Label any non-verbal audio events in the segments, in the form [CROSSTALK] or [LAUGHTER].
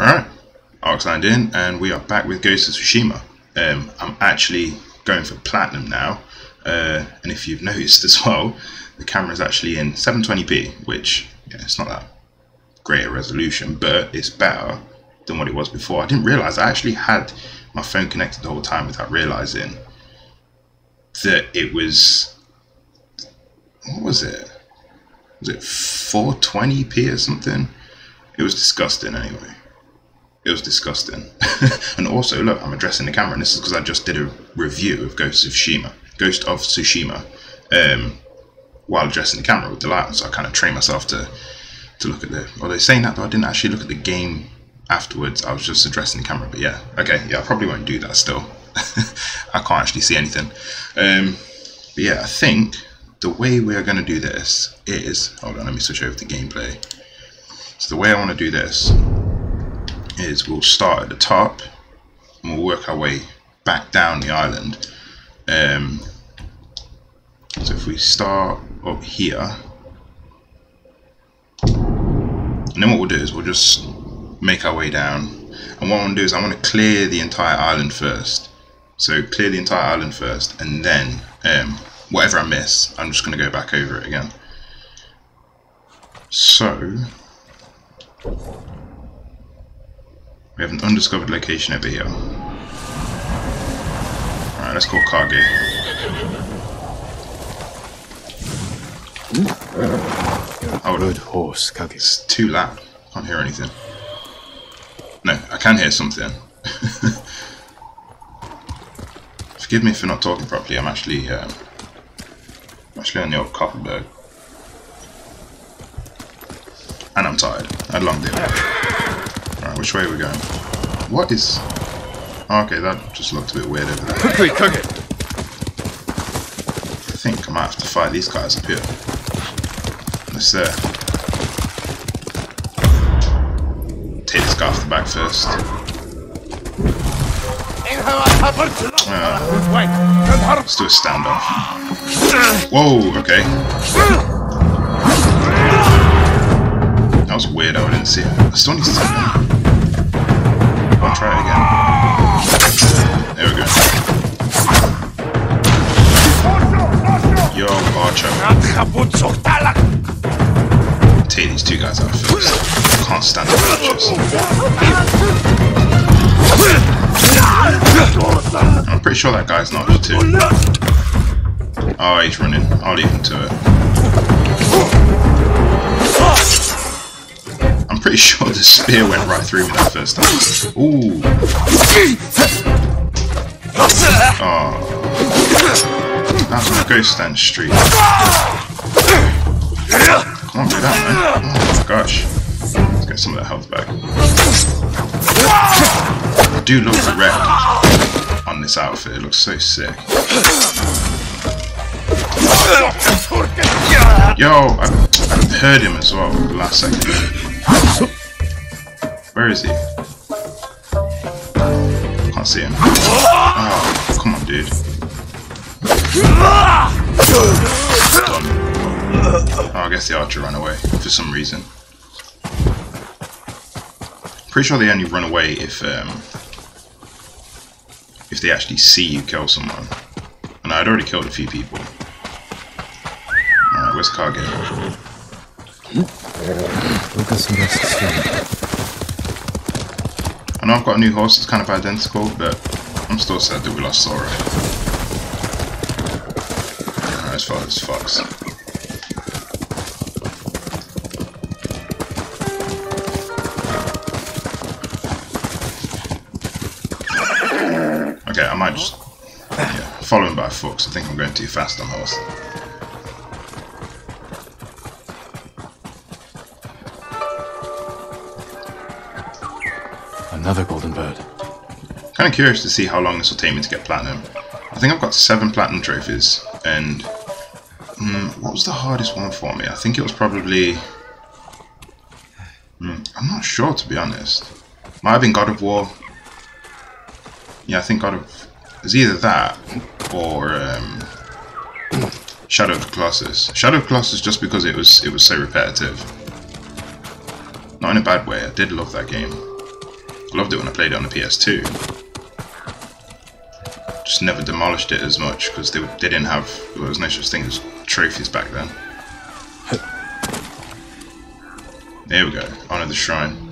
Alright, signed in and we are back with Ghost of Tsushima. Um, I'm actually going for Platinum now, uh, and if you've [LAUGHS] noticed as well, the camera is actually in 720p, which yeah, it's not that great a resolution, but it's better than what it was before. I didn't realise I actually had my phone connected the whole time without realising that it was, what was it? Was it 420p or something? It was disgusting anyway it was disgusting. [LAUGHS] and also, look, I'm addressing the camera, and this is because I just did a review of Ghost of Tsushima, Ghost of Tsushima, um, while addressing the camera with the light, so I kind of trained myself to to look at the. Although saying that, though, I didn't actually look at the game afterwards. I was just addressing the camera. But yeah, okay, yeah, I probably won't do that still. [LAUGHS] I can't actually see anything. Um, but yeah, I think the way we are going to do this is. Hold on, let me switch over to gameplay. So the way I want to do this is we'll start at the top and we'll work our way back down the island. Um, so if we start up here, and then what we'll do is we'll just make our way down. And what I want to do is I want to clear the entire island first. So clear the entire island first, and then um, whatever I miss, I'm just going to go back over it again. So we have an undiscovered location over here. Alright, let's call Kage. Oh, good horse, Kage. It's too loud. Can't hear anything. No, I can hear something. [LAUGHS] Forgive me for not talking properly. I'm actually, um, I'm actually on the old Copperberg. And I'm tired. I had a long day. Alright, which way are we going? What is... Oh, okay, that just looked a bit weird over there. Quickly, cook it! I think I might have to fight these guys up here. Let's uh, take this guy off the back first. Uh, let's do a standoff. Whoa, okay. That was weird, I didn't see it. I still need to I'll try it again. There we go. Yo, Archer. Take these two guys out first. I can't stand the archers. I'm pretty sure that guy's not here too. Oh, he's running. I'll leave him to it. I'm pretty sure the spear went right through me that first time. Ooh. Oh. That's a ghost stand street. Come on, do that, man. Oh gosh. Let's get some of that health back. I do the red on this outfit. It looks so sick. Yo, I, I heard him as well last second. Where is he? Can't see him. Oh, come on, dude. Oh, I guess the archer ran away for some reason. Pretty sure they only run away if um, if they actually see you kill someone. And I'd already killed a few people. Alright, where's I know I've got a new horse it's kind of identical, but I'm still sad that we lost Sora. Uh, as far as Fox. Okay, I might just yeah, follow him by foot, I think I'm going too fast on horse. Another golden bird. Kind of curious to see how long this will take me to get platinum. I think I've got seven platinum trophies, and mm, what was the hardest one for me? I think it was probably. Mm, I'm not sure to be honest. Might have been God of War. Yeah, I think God of. It's either that or um, Shadow of the Colossus. Shadow of Colossus just because it was it was so repetitive. Not in a bad way. I did love that game. I loved it when I played it on the PS2. Just never demolished it as much because they, they didn't have, well, there was no such thing as trophies back then. [LAUGHS] There we go, honor the shrine.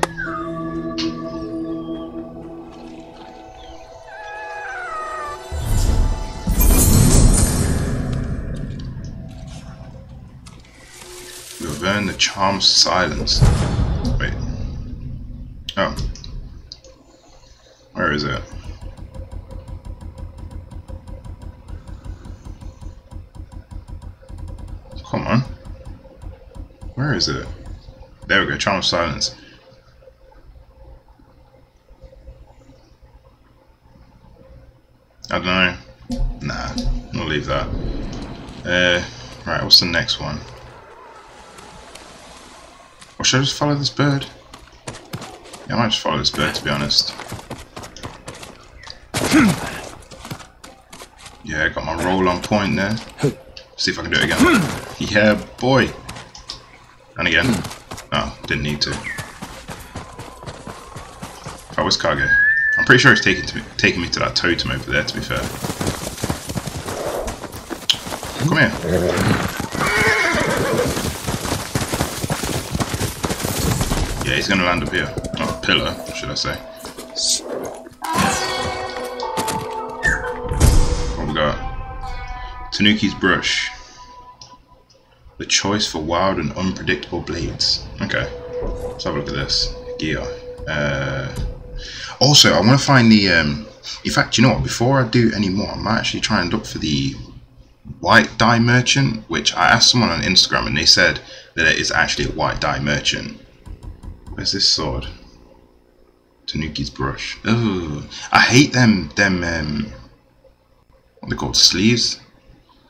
Burn the charm silence. Wait. Oh. Where is it? Come on. Where is it? There we go, charm of silence. I don't know. Nah, we'll leave that. Uh, right, what's the next one? Or should I just follow this bird? Yeah, I might just follow this bird to be honest. Hmm. yeah, I got my roll on point there. See if I can do it again. yeah, boy. And again. Oh, didn't need to. If I was Kage. I'm pretty sure it's taking, to me, taking me to that totem over there, to be fair. Come here. Yeah, he's gonna land up here. Oh, pillar, should I say. Tanuki's brush. The choice for wild and unpredictable blades. Okay, let's have a look at this. Gear. Uh, also, I want to find the... Um, in fact, you know what? Before I do any more, I might actually try and look for the white dye merchant, which I asked someone on Instagram and they said that it is actually a white dye merchant. Where's this sword? Tanuki's brush. Oh, I hate them. Them. Um, what are they called? Sleeves.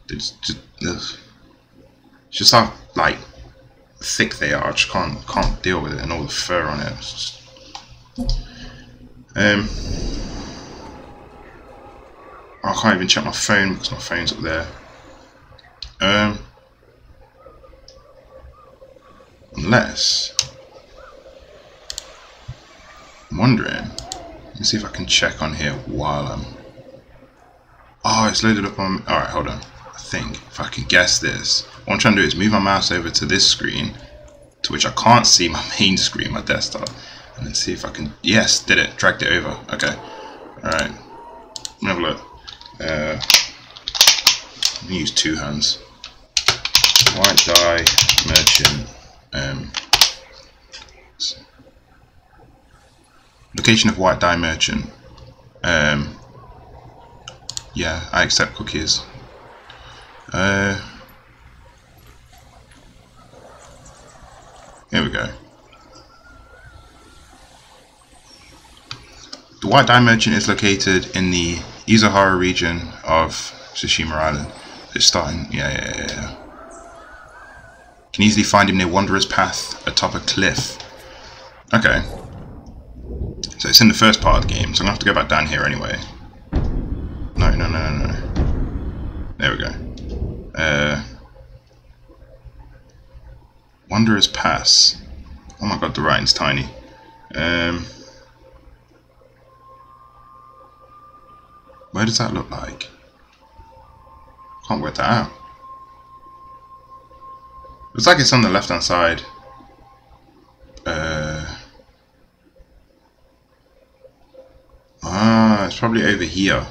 It's just. It's just how like thick they are. I just can't can't deal with it and all the fur on it. Just, um. I can't even check my phone because my phone's up there. Um. Unless I'm wondering. Let me see if I can check on here while I'm. Oh, it's loaded up on. Alright, hold on. Think if I can guess this, what I'm trying to do is move my mouse over to this screen, to which I can't see my [LAUGHS] main screen, my desktop, and then see if I can. Yes, did it. Dragged it over. Okay. Alright. Let me have a look. Uh, use two hands. White dye merchant. Um, Location of White Dye Merchant. Um, yeah, I accept cookies. Uh, here we go. The White Dye Merchant is located in the Izuhara region of Tsushima Island. It's starting, yeah, yeah, yeah, yeah. Can easily find him near Wanderer's Path atop a cliff. Okay. So it's in the first part of the game, so I'm to have to go back down here anyway. No, no, no, no, no. There we go. Uh, Wanderer's Pass. Oh my god, the writing's tiny. Um, where does that look like? Can't work that out. Looks like it's on the left hand side. Uh, ah, it's probably over here.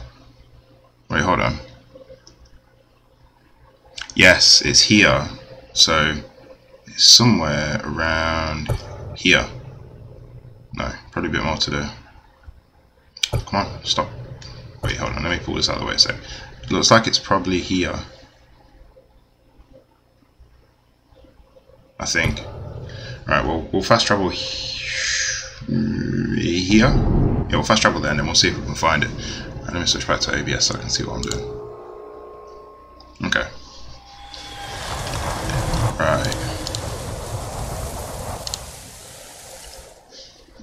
Wait, hold on. Yes, it's here. So, it's somewhere around here. No, probably a bit more to do. Come on, stop. Wait, hold on, let me pull this out of the way So. It looks like it's probably here. I think. Alright, well, we'll fast travel here. Yeah, we'll fast travel there and then we'll see if we can find it. Let me switch back to OBS so I can see what I'm doing. Okay. Right.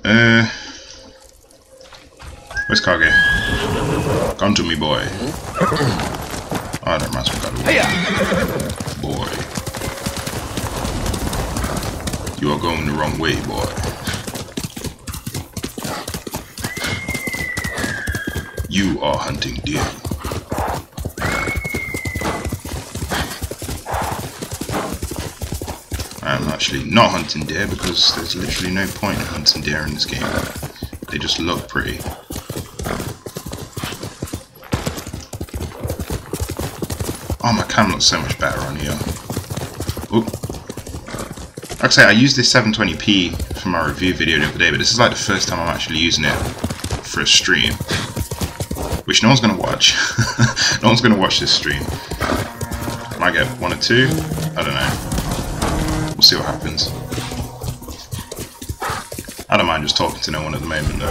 Uh, where's Kage? Come to me, boy. Oh, that reminds me of Boy. You are going the wrong way, boy. You are hunting deer. I'm actually not hunting deer because there's literally no point in hunting deer in this game. They just look pretty. Oh, my cam looks so much better on here. Oop. Like I say, I used this 720p for my review video the other day, but this is like the first time I'm actually using it for a stream. Which no one's going to watch. [LAUGHS] no one's going to watch this stream. Might get one or two. To no one at the moment though.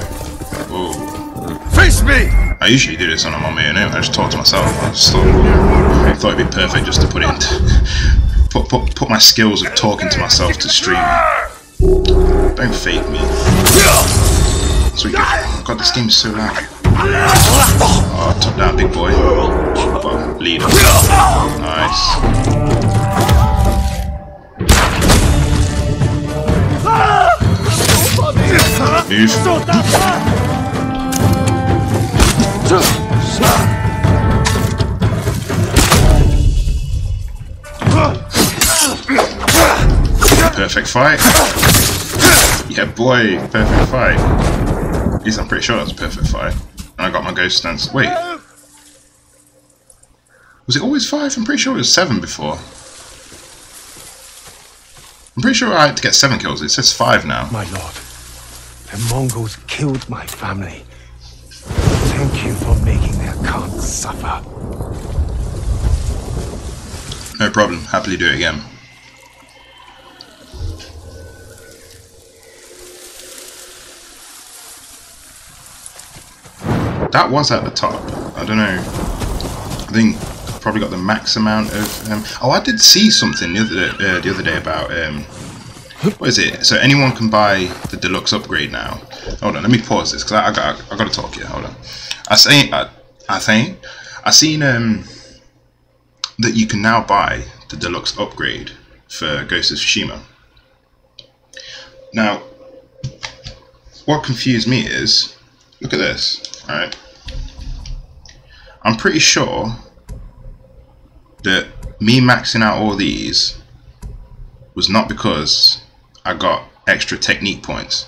Whoa. Face me! I usually do this when I'm on my own. Eh? I just talk to myself. I just thought, I thought it'd be perfect just to put it into, [LAUGHS] put, put, put my skills of talking to myself to stream. Don't fake me. Sweet God. God, this game is so loud. Oh, top down, big boy. Well, leader. Nice. Perfect fight. Yeah, boy, perfect fight. At least I'm pretty sure that's a perfect fight. And I got my ghost stance. Wait. Was it always five? I'm pretty sure it was seven before. I'm pretty sure I had to get seven kills. It says five now. My lord, Mongols killed my family. Thank you for making their Khan suffer. No problem. Happily do it again. That was at the top. I don't know. I think I probably got the max amount of. Um, oh, I did see something the other uh, the other day about. Um, what is it? So anyone can buy the deluxe upgrade now. Hold on, let me pause this because I, I got I got to talk here. Hold on. I say I, I think I seen um that you can now buy the deluxe upgrade for Ghost of Tsushima. Now, what confused me is, look at this, alright? I'm pretty sure that me maxing out all these was not because I got extra technique points.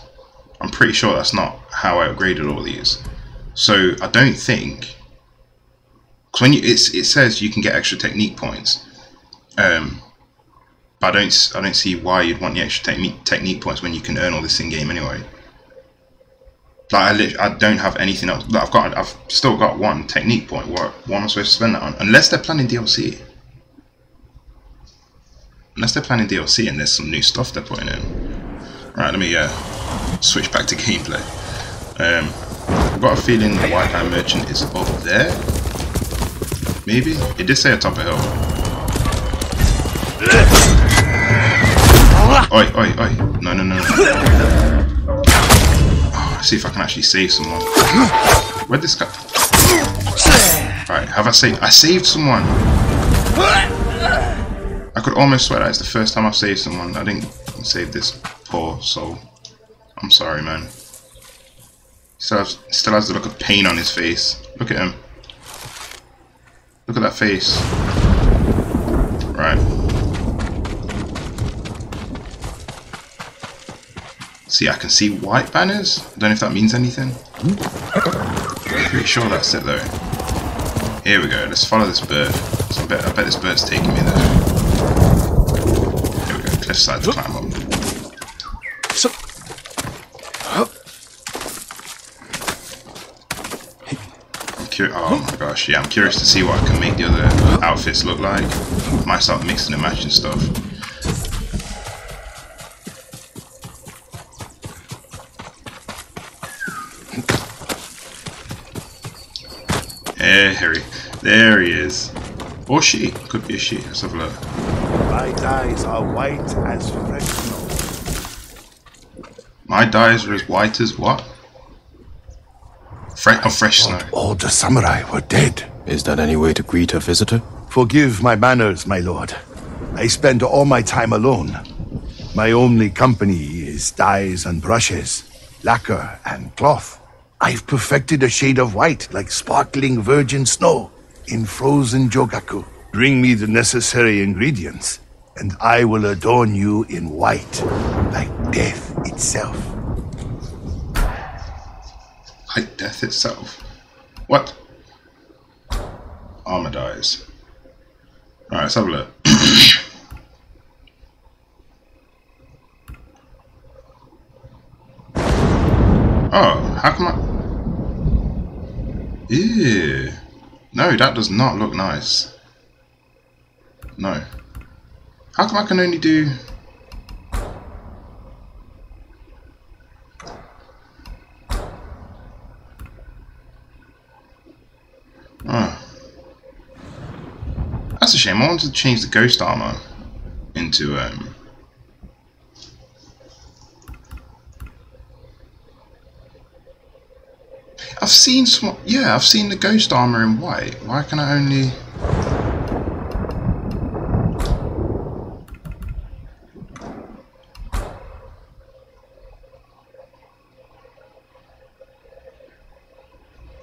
I'm pretty sure that's not how I upgraded all these. So I don't think because when you it's, it says you can get extra technique points, um, but I don't I don't see why you'd want the extra technique technique points when you can earn all this in game anyway. Like I, I don't have anything else. Like I've got I've still got one technique point. What what am I supposed to spend that on? Unless they're planning DLC. Unless they're planning DLC and there's some new stuff they're putting in. Right, let me uh, switch back to gameplay. Um, I've got a feeling the White Hand Merchant is up there. Maybe? It did say atop a hill. Oi, oi, oi. No, no, no. no. Oh, see if I can actually save someone. Where'd this guy... Alright, have I saved... I saved someone! I could almost swear that it's the first time I've saved someone. I didn't save this poor soul. I'm sorry, man. Still has, still has the look of pain on his face. Look at him. Look at that face. Right. See, I can see white banners. I don't know if that means anything. Pretty sure that's it though. Here we go. Let's follow this bird. So I bet, I bet this bird's taking me there. Go. Cliffside to climb up. So, oh my gosh, yeah, I'm curious to see what I can make the other outfits look like. Might start mixing and matching stuff. Hey, Harry. There he is. Or she. Could be a she. Let's have a look. My dyes are white as fresh snow. My dyes are as white as what? Fre- oh, fresh snow. all the samurai were dead. Is that any way to greet a visitor? Forgive my manners, my lord. I spend all my time alone. My only company is dyes and brushes, lacquer and cloth. I've perfected a shade of white like sparkling virgin snow in frozen Jogaku. Bring me the necessary ingredients, and I will adorn you in white, like death itself. Like death itself. What? Armor dies. Alright, let's have a look. [COUGHS] oh, how come I... Ew. No, that does not look nice. No. How come I can only do... Oh. That's a shame. I wanted to change the ghost armor into um I've seen some yeah, I've seen the ghost armor in white. Why can I only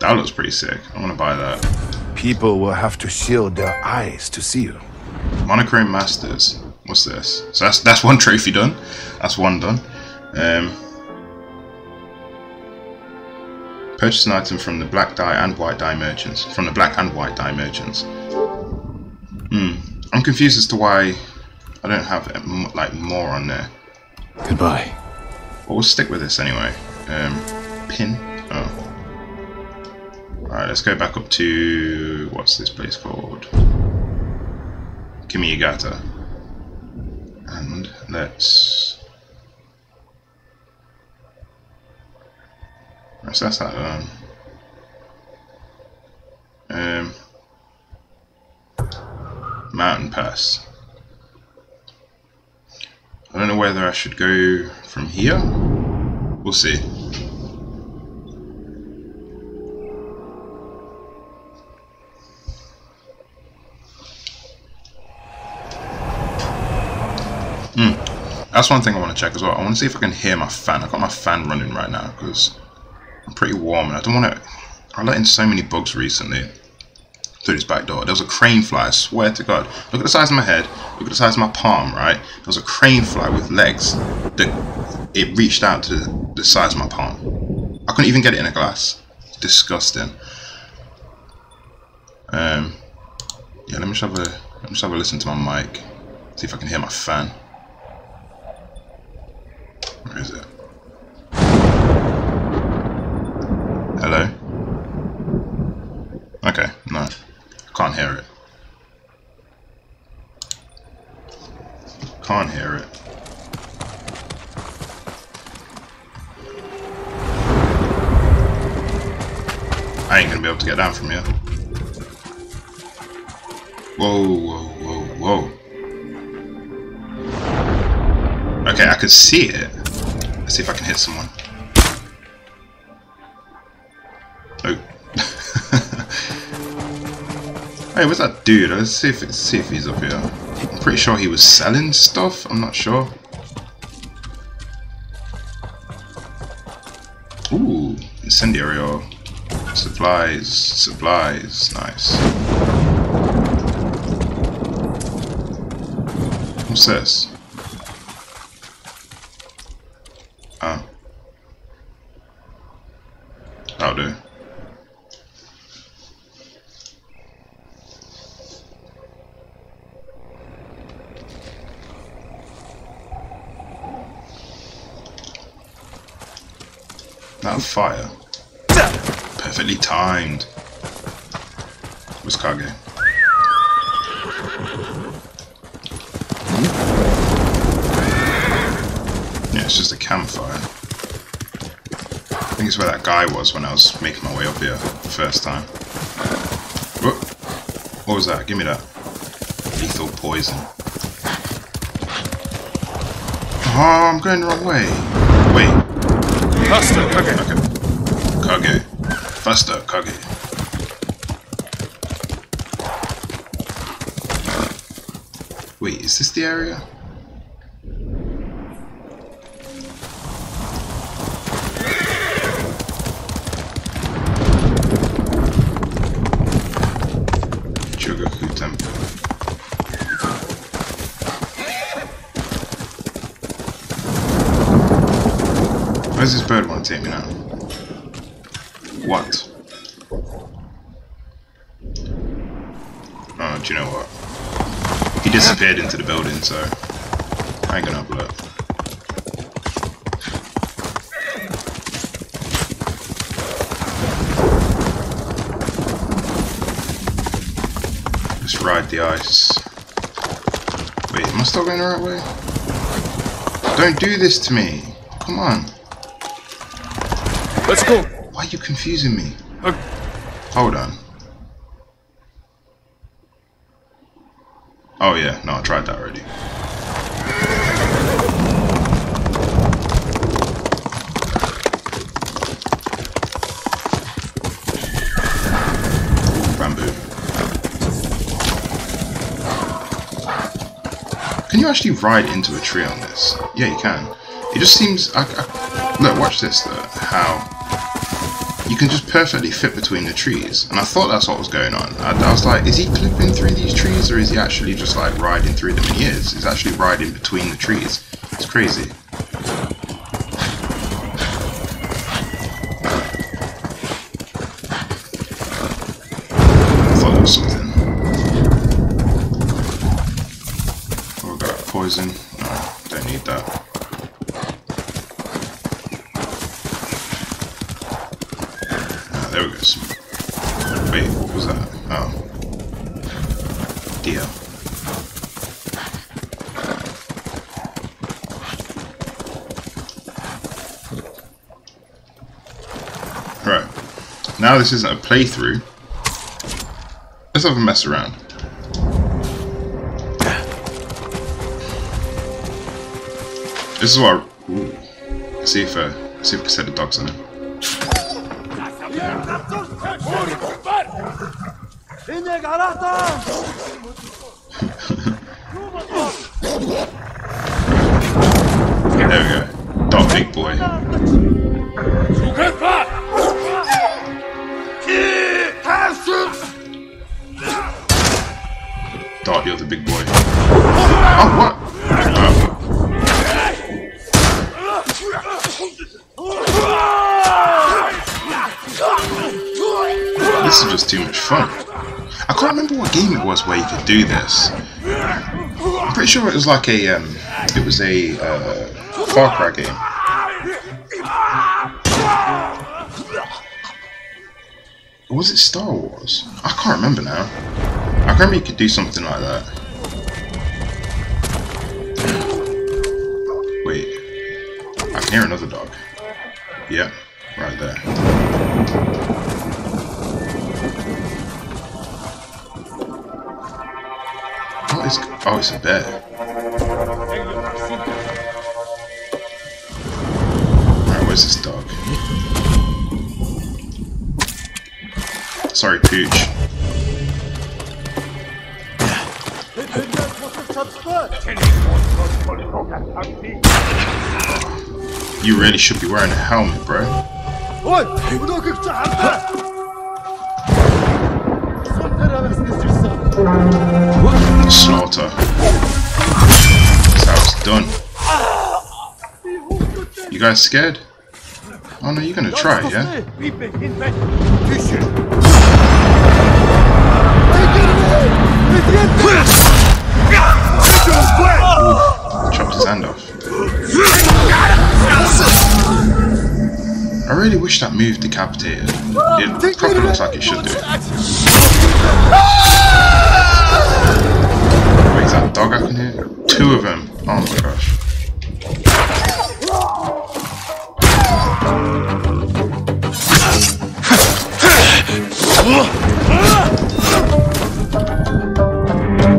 That looks pretty sick. I want to buy that. People will have to shield their eyes to see you. Monochrome Masters. What's this? So that's that's one trophy done. That's one done. Um, purchase an item from the black dye and white dye merchants. From the black and white dye merchants. Hmm. I'm confused as to why I don't have um, like more on there. Goodbye. We'll stick with this anyway. Um, pin. Oh. Alright, let's go back up to what's this place called? Kamiagata. And let's that's that um, um Mountain Pass. I don't know whether I should go from here. We'll see. That's one thing I want to check as well. I want to see if I can hear my fan. I've got my fan running right now because I'm pretty warm and I don't want to... I let in so many bugs recently through this back door. There was a crane fly, I swear to God. Look at the size of my head. Look at the size of my palm, right? There was a crane fly with legs that it reached out to the size of my palm. I couldn't even get it in a glass. It's disgusting. Um, yeah, let me just have a let me just have a listen to my mic. See if I can hear my fan. Where is it? Hello? Okay, no. Can't hear it. Can't hear it. I ain't gonna be able to get down from here. Whoa, whoa, whoa, whoa. Okay, I could see it. Let's see if I can hit someone. Oh. [LAUGHS] hey, where's that dude? Let's see if see if he's up here. I'm pretty sure he was selling stuff. I'm not sure. Ooh, incendiary oil. Supplies, supplies, nice. What's this? Oh. That'll do. That fire. Perfectly timed. Where's Yeah, it's just a campfire. I think it's where that guy was when I was making my way up here the first time. Whoop. What was that? Give me that. Lethal poison. Oh, I'm going the wrong way. Wait. Faster, Kage. Okay. Kage. Faster, Kage. Wait, is this the area? Where's this bird want to take me now? What? Oh, do you know what? He disappeared into the building, so I ain't gonna have a look. Just ride the ice. Wait, am I still going the right way? Don't do this to me. Come on. Let's go. Why are you confusing me? Uh, Hold on. Oh yeah, no, I tried that already. Can you actually ride into a tree on this? Yeah, you can. It just seems... I, I, look, watch this though. How you can just perfectly fit between the trees. And I thought that's what was going on. I, I, was like, is he clipping through these trees or is he actually just like riding through them? And he is. He's actually riding between the trees. It's crazy. I thought it was something. Oh, got poison. No, don't need that. Ah, there we go. Some- Wait, what was that? Oh. Deal. Right. Now this isn't a playthrough. Let's have a mess around. This is what I... Ooh. See if, uh, see if we can set the dogs on it. There do this. I'm pretty sure it was like a, um, it was a uh, Far Cry game. Or was it Star Wars? I can't remember now. I remember you could do something like that. Wait. I can hear another dog. Yep, right there. What is... Oh, it's a bear. Where's this dog? Sorry, Pooch. You really should be wearing a helmet, bro. Slaughter. That's how it's done. You guys scared? Oh no, you're gonna try, yeah? Chopped his hand off. I really wish that move decapitated. It probably looks like it should do. Is that a dog I? Two of them. Oh my gosh.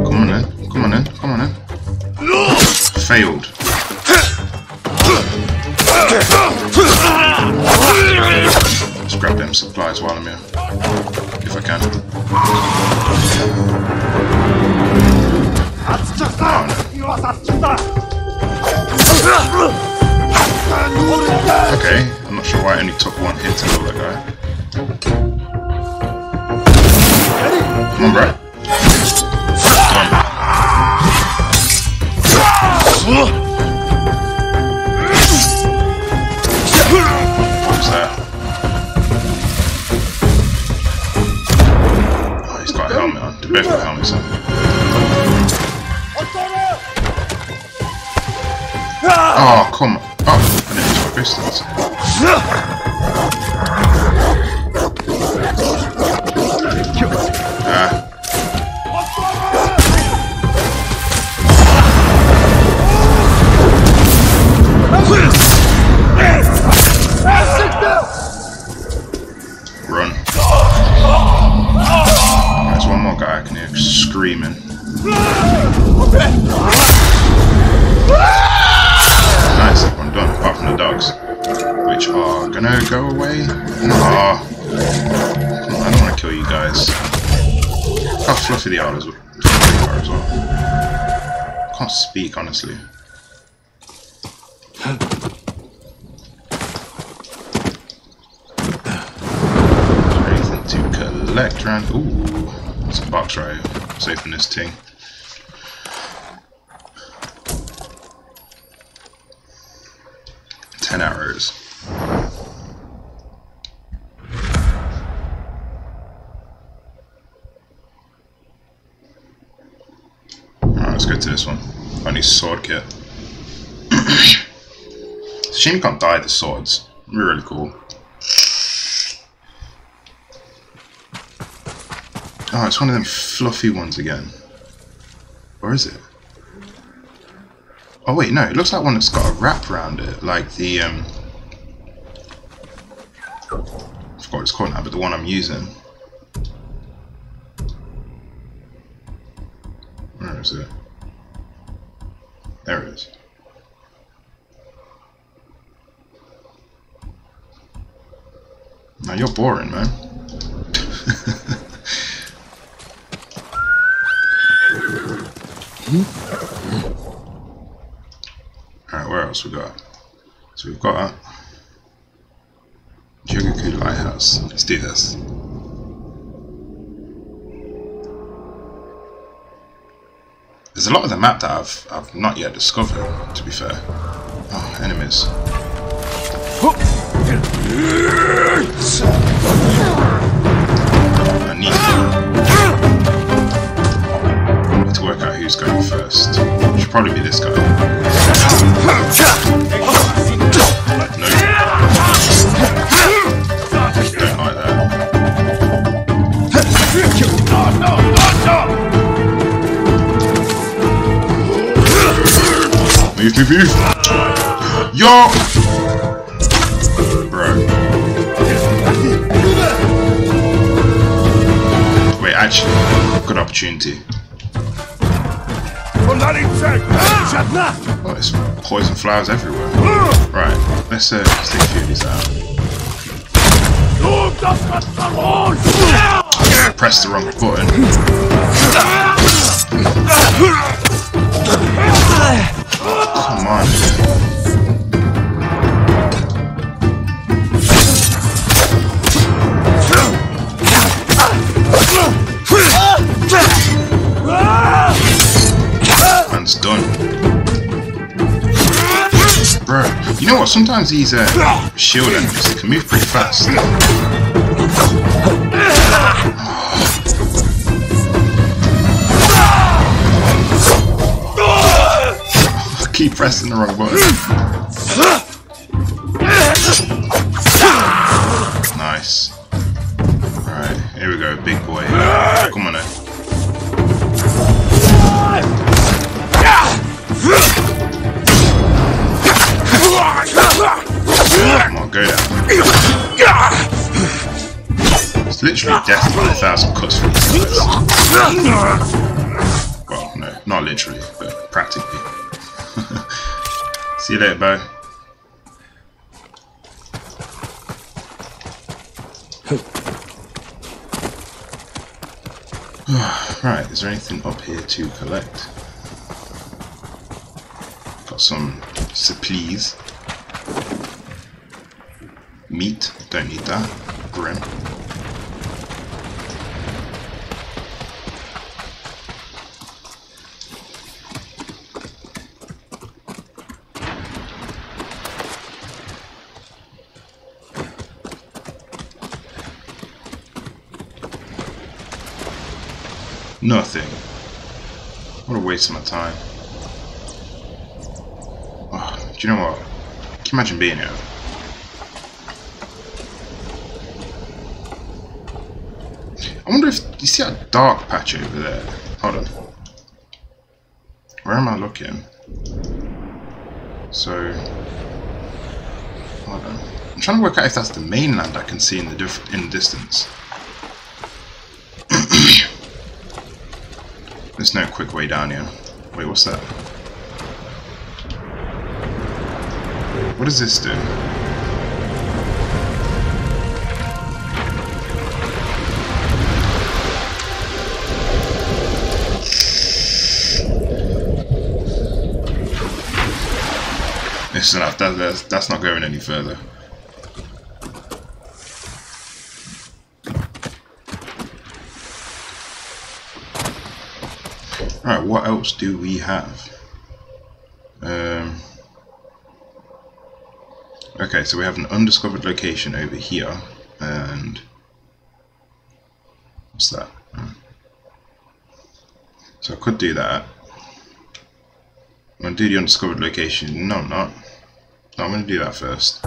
Come on in. Come on in. Come on in. Failed. Took one hit around? Ooh, there's a box right here. Let's this thing. Ten arrows. Alright, let's go to this one. I need sword kit. [COUGHS] It's shame you can't dye the swords. Really cool. Oh, it's one of them fluffy ones again. Or is it? Oh wait, no, it looks like one that's got a wrap around it, like the um I forgot what it's called now, but the one I'm using. Where is it? There it is. Now you're boring, man. Alright, where else we got? So we've got uh, Jugaku Lighthouse. Let's do this. There's a lot of the map that I've I've not yet discovered, to be fair. Oh, enemies. [GASPS] I need work out who's going first. Should probably be this guy. No. Don't like that. Move, move, move! Yo! Bro. Wait, actually, good opportunity. Oh, there's poison flowers everywhere. Right, let's, uh, let's a few of these out. Press the wrong button. Come on. Sometimes these uh, shield enemies can move pretty fast. Keep pressing the wrong button. Literally death by a thousand cuts these guys. Well, no, not literally, but practically. [LAUGHS] See you later, Bo. [SIGHS] right, is there anything up here to collect? Got some supplies. Meat, don't need that. Grim. Nothing. What a waste of my time. Oh, do you know what? Can you imagine being here? I wonder if you see that dark patch over there. Hold on. Where am I looking? So, hold on. I'm trying to work out if that's the mainland I can see in the in the distance. There's no quick way down here. Wait, what's that? What does this do? Enough. That, that's, that's not going any further. Alright, what else do we have? Um, okay, so we have an undiscovered location over here, and what's that? Hmm. So I could do that. I'm going to do the undiscovered location. No, I'm not. No, I'm going to do that first.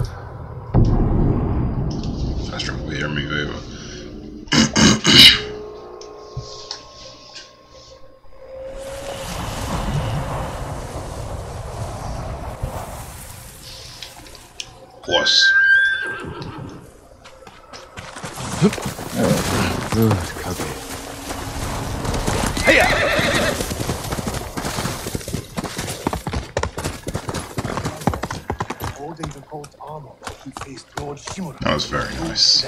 Fast travel here move over. Horse. Good copy. Holding the coat armor, he faced Lord Shimura. That was very nice.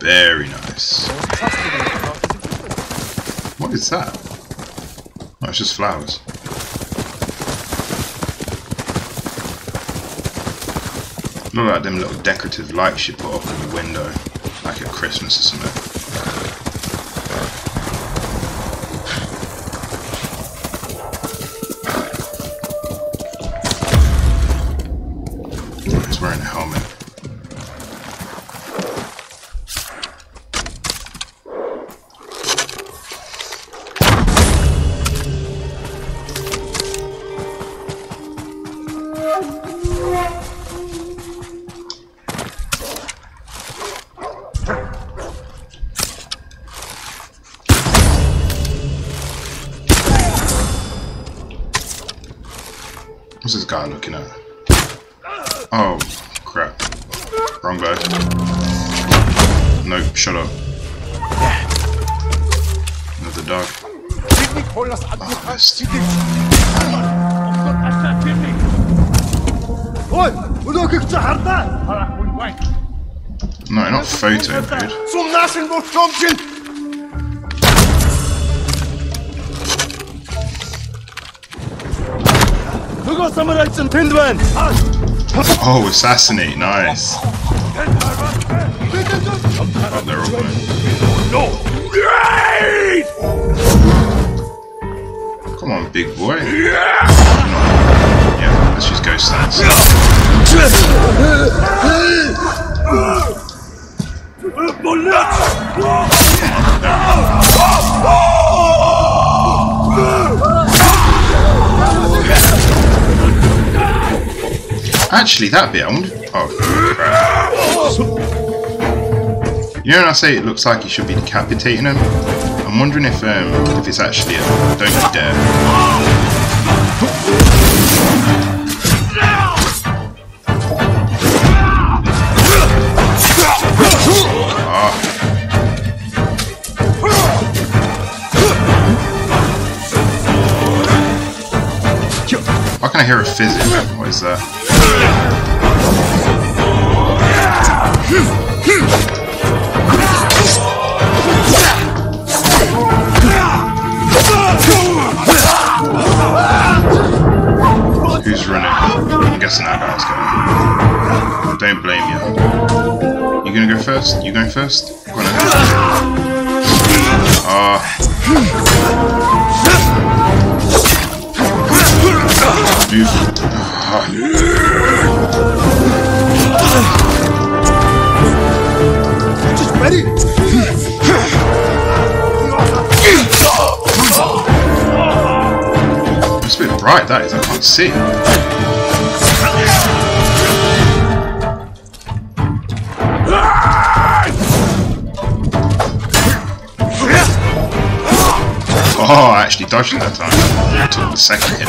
Very nice. Trusted him about his equipment. What is that? Oh, it's just flowers. Look like them little decorative lights you put up in the window, like at Christmas or something. What's this guy looking at? Oh, crap. Wrong guy. Nope, shut up. Another dog. Oh, missed. No, not photo, dude. Oh, assassinate, nice. Oh, they're. Come on, big boy. Yeah, let's just go stance. Actually, that wonder. Oh. You know when I say it looks like he should be decapitating him? I'm wondering if um, if it's actually a don't you dare. Ah. Why can I hear a fizzing? What is that? Who's running? I'm guessing that guy's going. Don't blame you. You gonna go first? You going first? Go on then. Ah. Ready? It's a bit bright, that is. I can't see. Oh, I actually dodged that time. I took the second hit.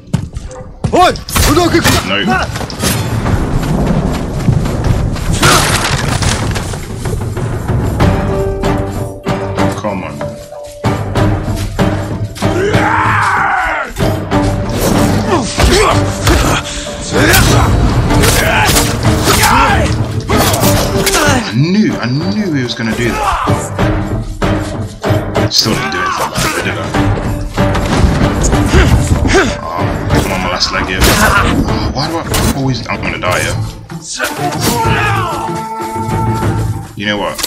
おいうどくんな always... I'm gonna die here. You know what?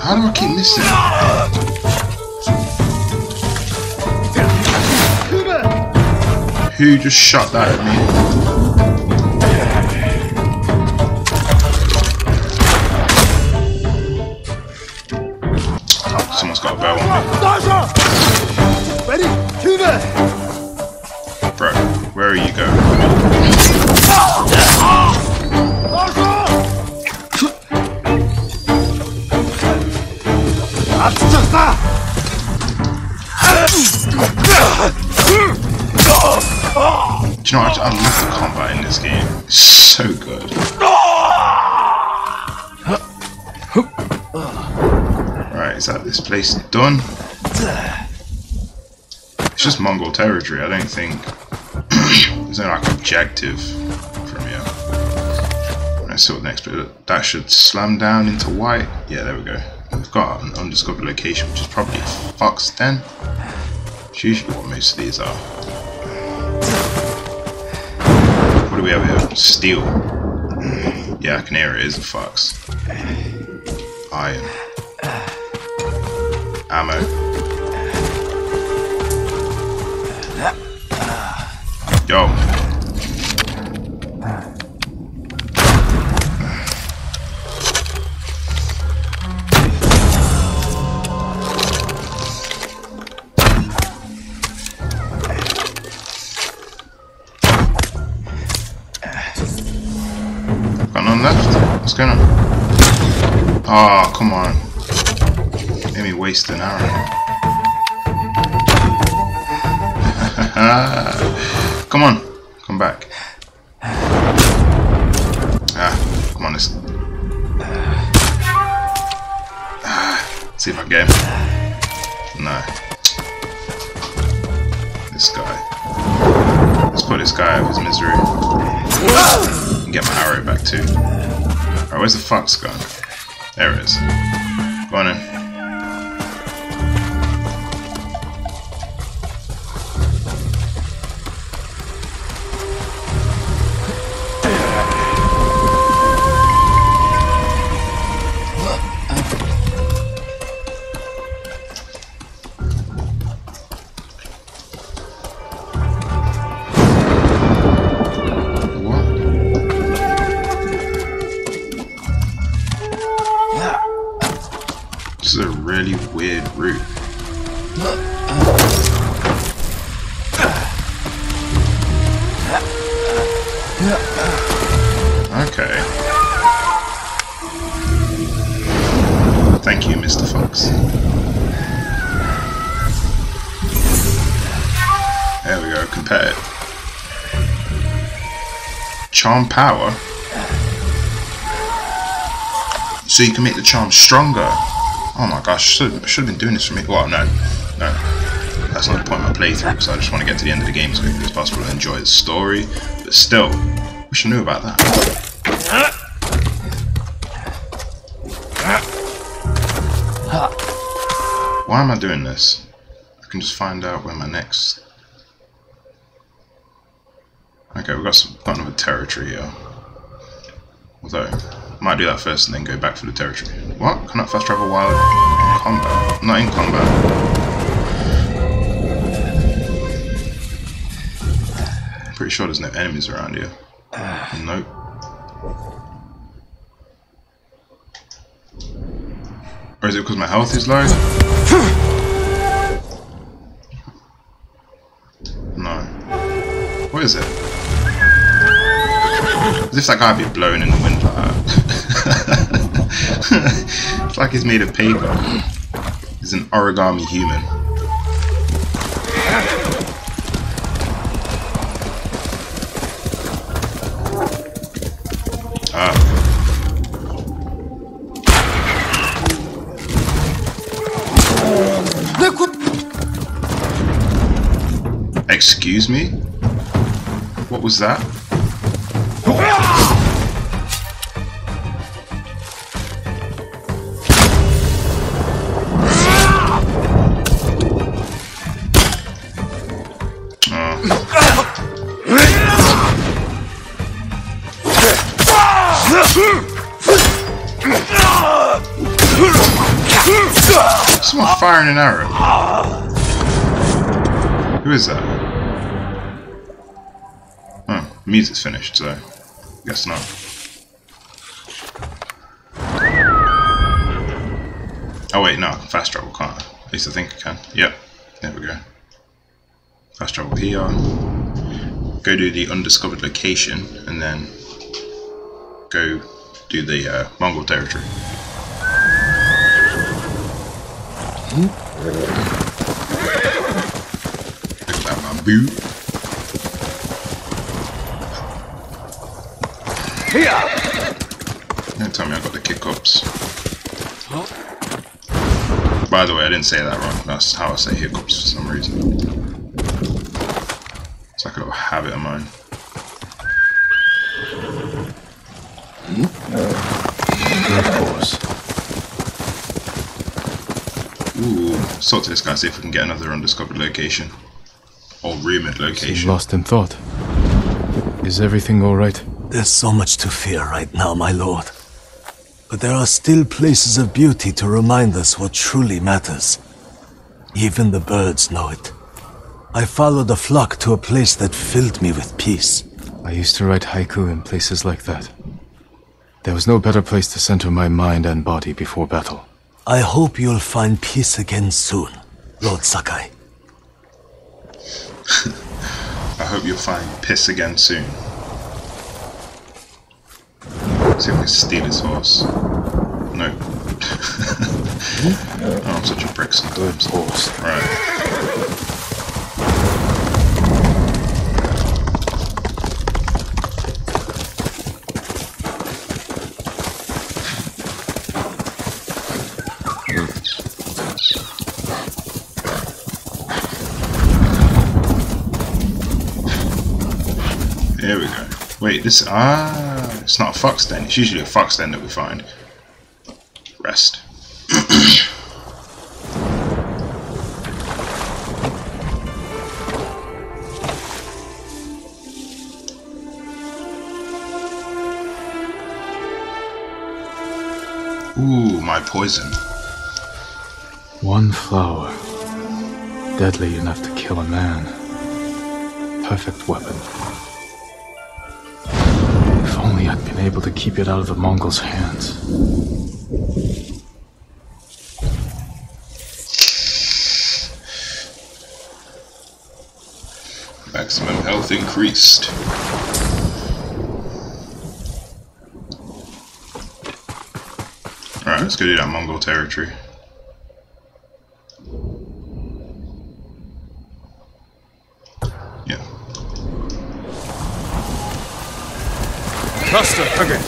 How do I keep missing? Who just shot that at me? Done? It's just Mongol territory. I don't think [CLEARS THROAT] there's like objective from here. Let's see what the next bit. That should slam down into white. Yeah, there we go. We've got an undiscovered location, which is probably Fox Den. It's usually what most of these are. What do we have here? Steel. Yeah, I can hear it is a fox. Iron. Ammo. Let's put this guy out of his misery. And get my arrow back too. Alright, where's the fox gone? There it is. Go on in. Charm power. So you can make the charm stronger. Oh my gosh, should, should have been doing this for me. Well, no. No. that's not the point of my playthrough because I just want to get to the end of the game as quickly as possible and enjoy the story. But still, wish I knew about that. Why am I doing this? I can just find out where my next. We've got some territory here. Although, I might do that first and then go back for the territory. What? Can Cannot fast travel while in combat? Not in combat. Pretty sure there's no enemies around here. [SIGHS] Nope. Or is it because my health is low? [SIGHS] [LAUGHS] If that guy be blown in the wind like that. it's like he's made of paper. He's an origami human. Ah. Excuse me? What was that? Someone firing an arrow. Who is that? Oh, music's finished, so guess not. Oh wait, no, fast travel, can't I? At least I think I can. Yep, there we go. Fast travel here. Go to the undiscovered location, and then go do the uh, Mongol territory. Look at that, my boo. Don't tell me I got the kick ups. By the way, I didn't say that wrong. That's how I say hiccups for some reason. It's like a little habit of mine. Of course. Ooh, let's talk to this guy, see if we can get another undiscovered location. Or rumored Seem location. lost in thought. Is everything alright? There's so much to fear right now, my lord. But there are still places of beauty to remind us what truly matters. Even the birds know it. I followed a flock to a place that filled me with peace. I used to write haiku in places like that. There was no better place to center my mind and body before battle. I hope you'll find peace again soon, Lord Sakai. [LAUGHS] I hope you'll find piss again soon. See if we can steal his horse. No. oh, [LAUGHS] I'm such a prick sometimes. Horse. Right. There we go. Wait, this ah, it's not a fox den. It's usually a fox den that we find. Rest. [CLEARS THROAT] Ooh, my poison. One flower. Deadly enough to kill a man. Perfect weapon. Able to keep it out of the Mongols' hands. Maximum health increased. Alright, let's go do that Mongol territory. Okay.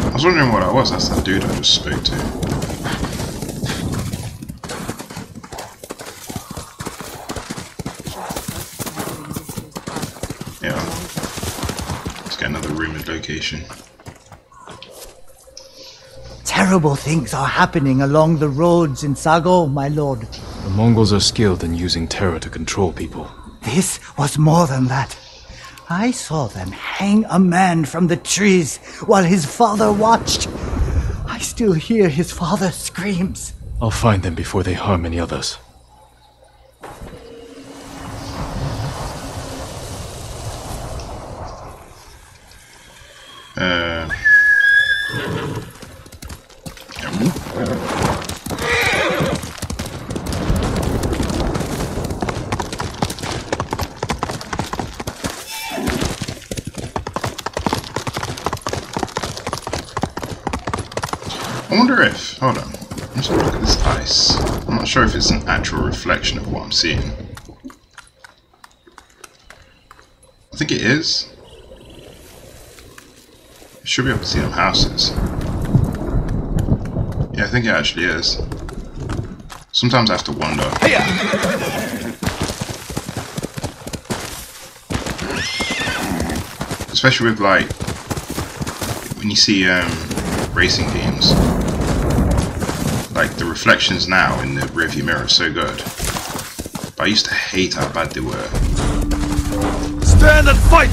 I was wondering what I was, that's that dude I just spoke to. Yeah. Let's get another rumored location. Terrible things are happening along the roads in Sago, my lord. The Mongols are skilled in using terror to control people. This was more than that. I saw them hang a man from the trees while his father watched. I still hear his father's screams. I'll find them before they harm any others. Uh. I wonder if. Hold on. Let's have a look at this ice. I'm not sure if it's an actual reflection of what I'm seeing. I think it is. You should be able to see them houses. Yeah, I think it actually is. Sometimes I have to wonder. Especially with like when you see um, racing games, like the reflections now in the rearview mirror are so good. But I used to hate how bad they were. Stand and fight!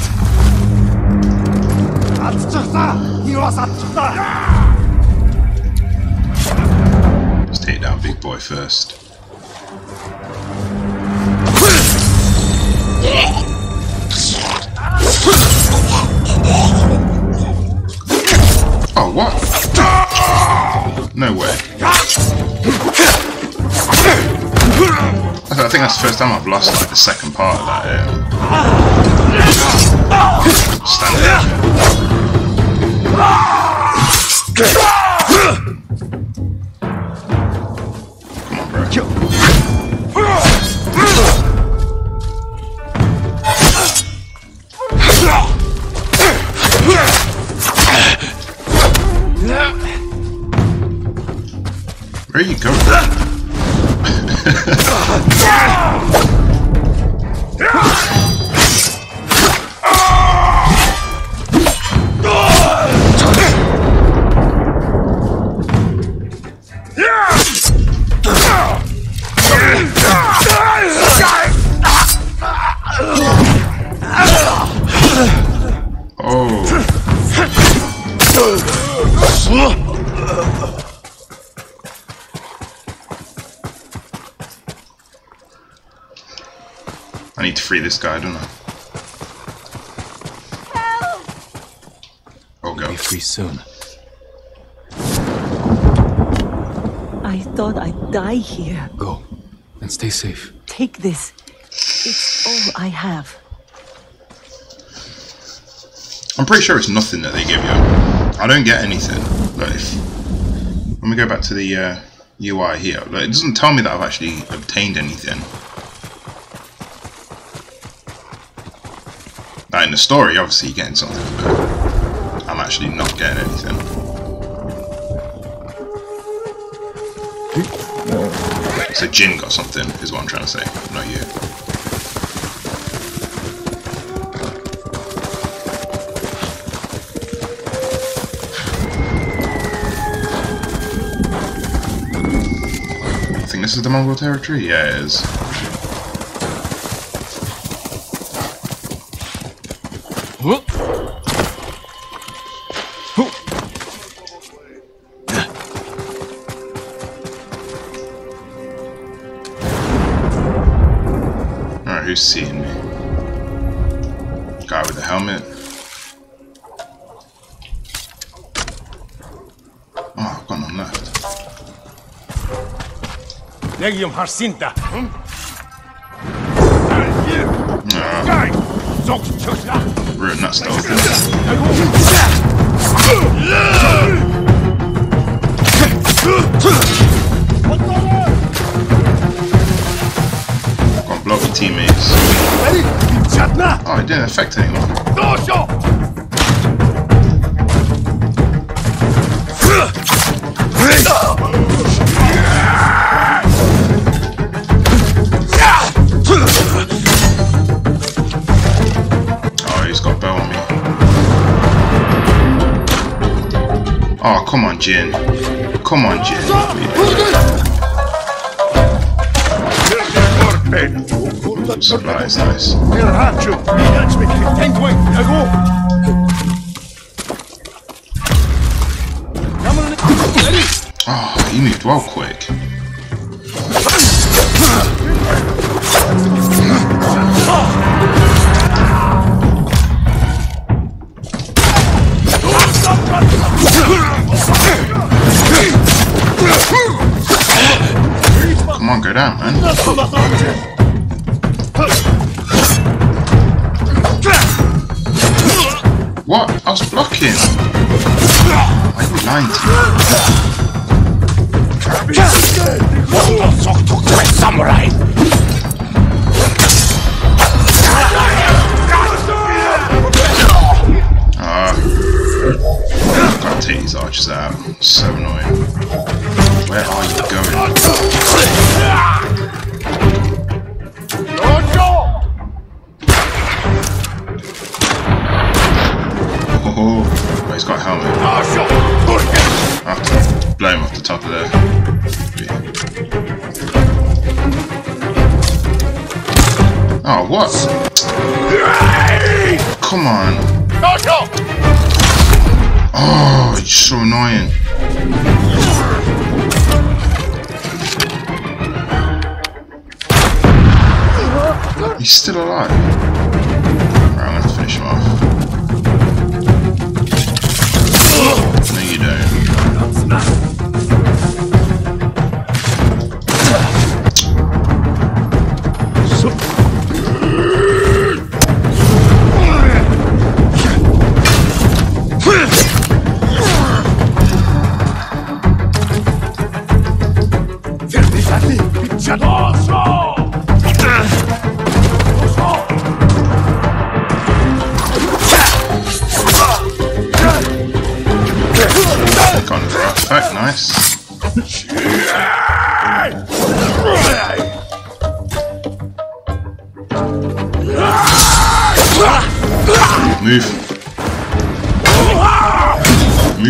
Let's take down Big Boy first. Think that's the first time I've lost like the second part of that. Um, stand this. It's all I have. I'm pretty sure it's nothing that they give you. I don't get anything. When we go back to the uh, UI here, it doesn't tell me that I've actually obtained anything. Now in the story, obviously you're getting something, but I'm actually not getting anything. So Jin got something, is what I'm trying to say, not you. I think this is the Mongol territory? Yeah, it is. Legium Harsinta. Nah, ruin that hmm? stuff. Got blocky teammates. Oh, it didn't affect anyone. Come on, Jin. Come on, Jin. Supply is nice. Ah, oh, he moved well quick. So annoying. He's still alive. Right, I'm gonna finish him off.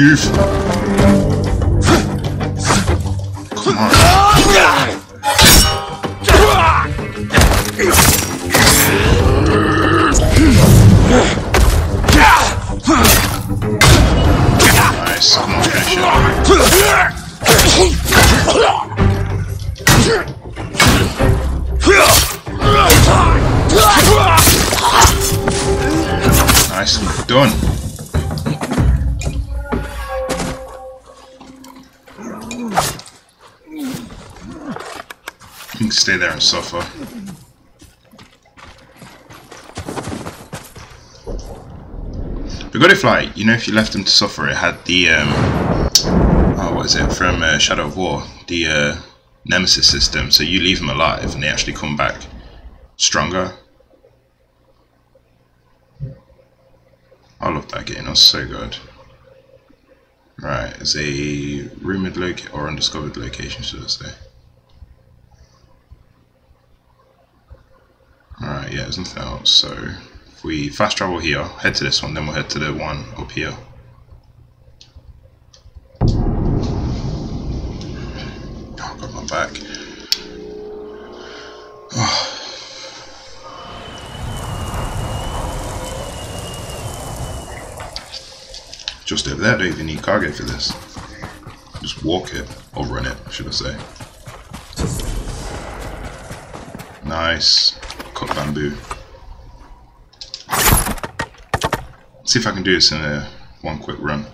Move. Like, you know if you left him to suffer it had the um oh what is it from uh, Shadow of War, the uh, Nemesis system, so you leave them alive and they actually come back stronger. I love that game, that was so good. Right, it's a rumored loc or undiscovered location, should I say. Alright, yeah, there's nothing else, so if we fast travel here, head to this one, then we'll head to the one up here. Oh, got my back. [SIGHS] Just over there, don't even need cargo for this. Just walk it, or run it, should I say. Nice. Cut bamboo. See if I can do this in a one quick run.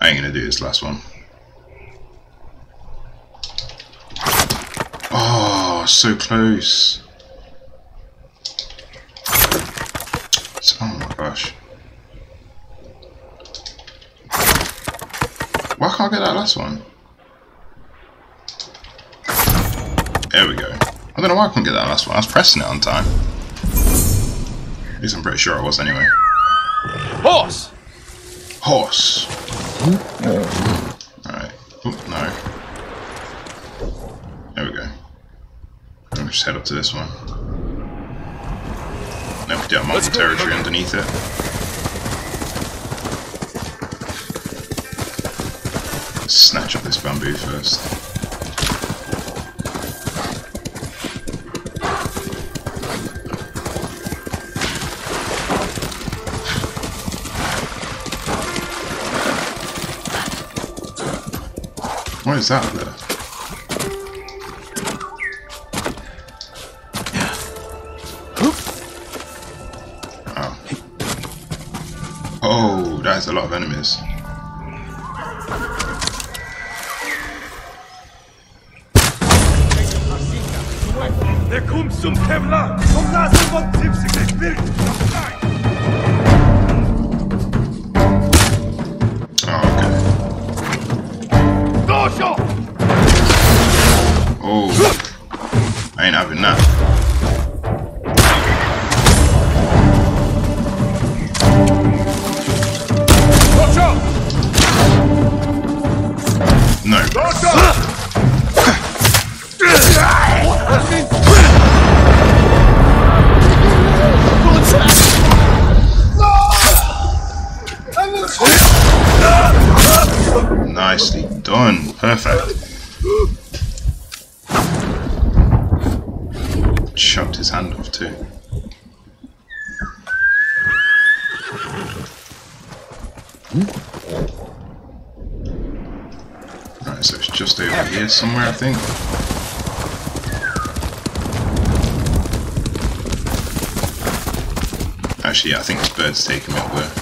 I ain't gonna do this last one. Oh, so close. Oh my gosh. Why can't I get that last one? There we go. I don't know why I couldn't get that last one. I was pressing it on time. At least I'm pretty sure I was anyway. Horse! Horse. Hmm? Alright. Oh, no. There we go. I'll just head up to this one. Now we got mountain territory underneath it. Snatch up this bamboo first. What is that there? Oh. Oh, that's a lot of enemies. Der kommt zum Kevlar! Actually, I think this bird's taking me up there.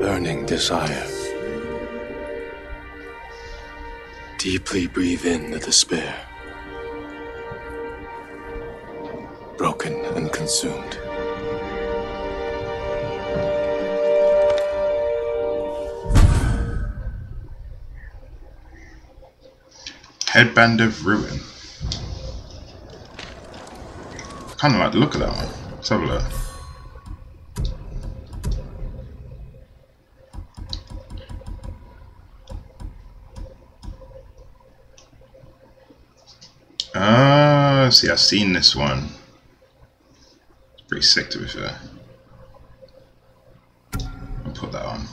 Burning desire. Deeply breathe in the despair. Broken and consumed. Headband of Ruin. Kind of like the look of that one. Let's have a look. See, I've seen this one. It's pretty sick to be fair. I'll put that on.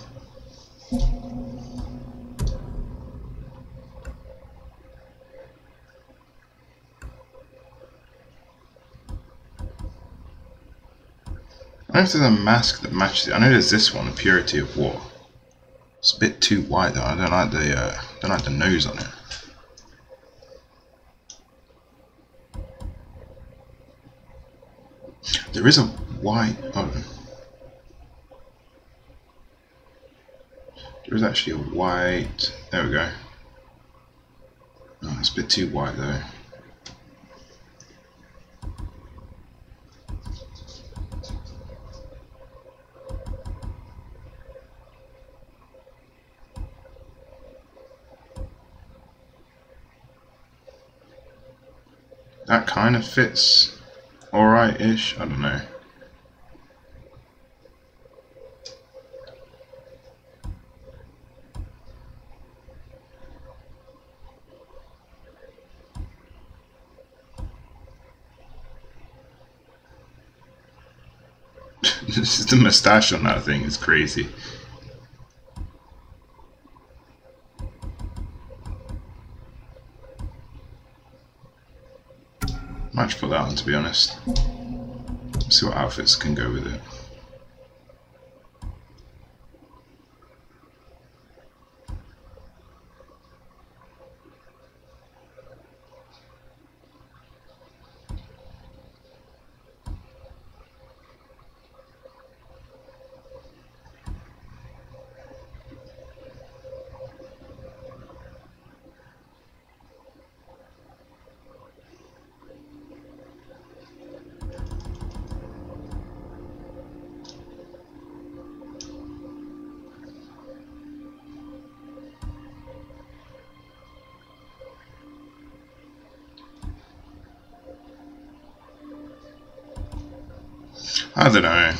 I if there's a mask that matches it. I know there's this one, the Purity of War. It's a bit too white though. I don't like the uh, don't like the nose on it. There is a white. There is actually a white. There we go. Oh, it's a bit too white though. That kind of fits alright-ish. I don't know. [LAUGHS] this is the mustache on that thing. It's crazy. Might put that on to be honest. see what outfits can go with it. I don't know.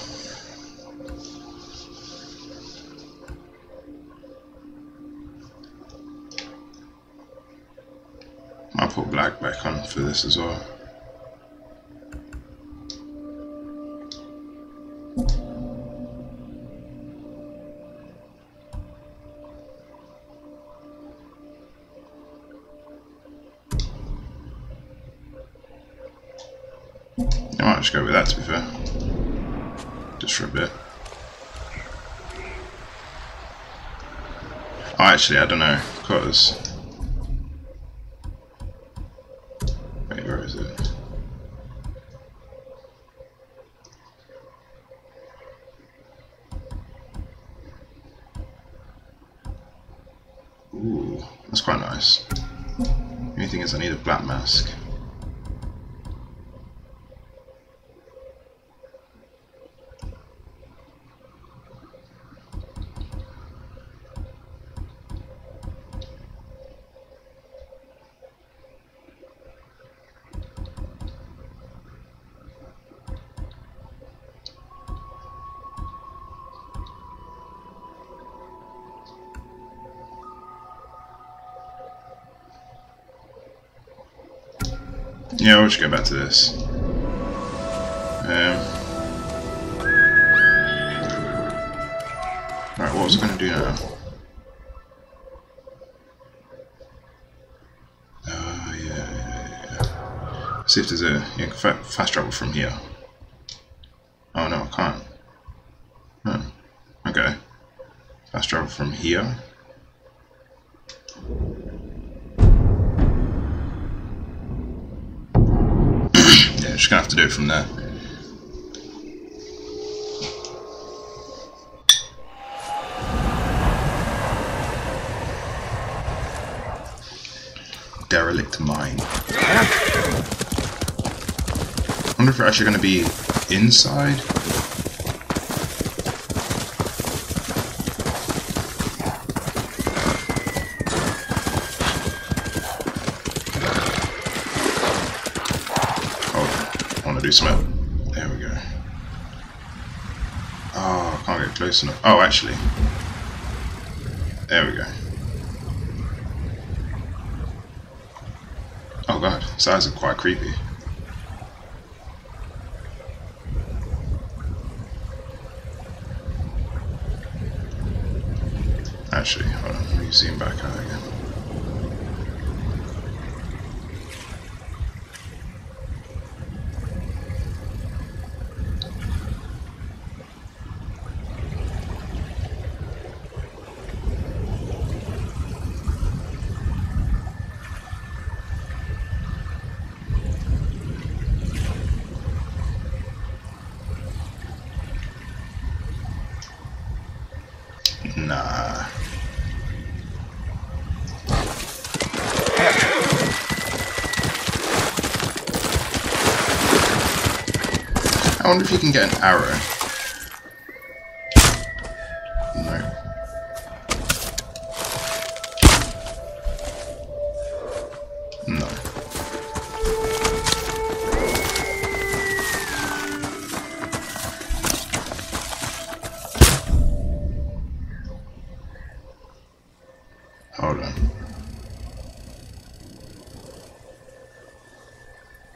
I'll put black back on for this as well. I might just go with that to be fair. For a bit. Oh, actually, I don't know, because... Wait, where is it? Ooh, that's quite nice. The only thing is I need a black mask. Yeah, we'll just go back to this. Um, right, what was I going to do now? Oh, yeah. See if there's a fast travel from here. Oh, no, I can't. Hmm. Okay. Fast travel from here. Just gonna have to do it from there. Derelict mine. I wonder if we're actually gonna be inside. Oh, I want to do something. There we go. Oh, I can't get close enough. Oh, actually. There we go. Oh god, eyes are quite creepy. Actually, hold on, let me zoom back out wonder if you can get an arrow. No. No. Hold on.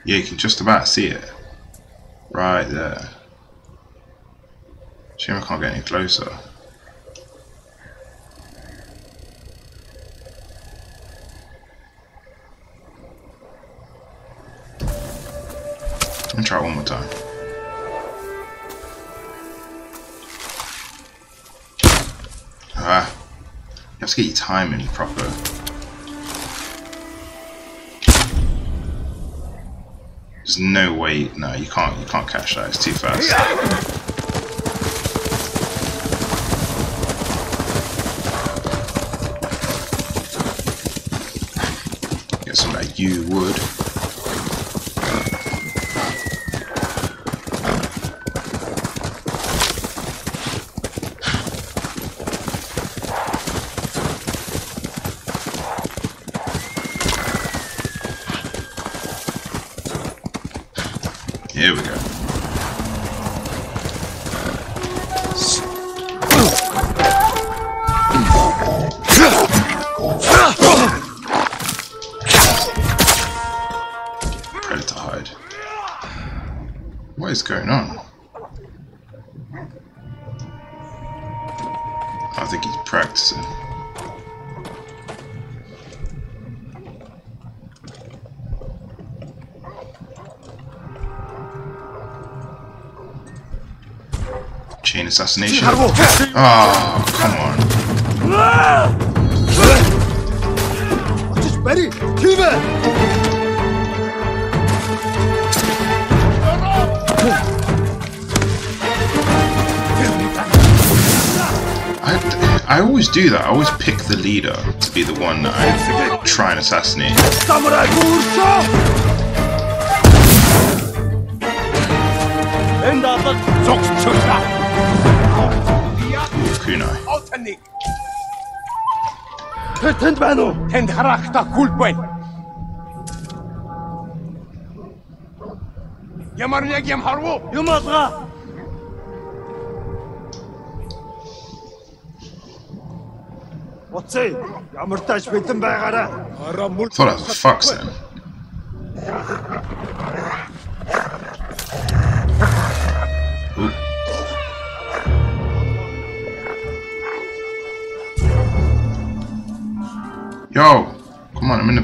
Yeah, you can just about see it. Right there. Shame I can't get any closer. Let me try one more time. Ah, you have to get your timing proper. No way. No, you can't. You can't catch that. It's too fast. Oh, come on. I, I always do that. I always pick the leader to be the one that I try and assassinate. Kunai. Тэр тэнд байна уу? Тэнд харахта хүлд байна. Ямар нэг юм харвуу? Юм алга. Уцээ. Ямар тааш бэлэн байгаараа. Хараа мөр. Thought that was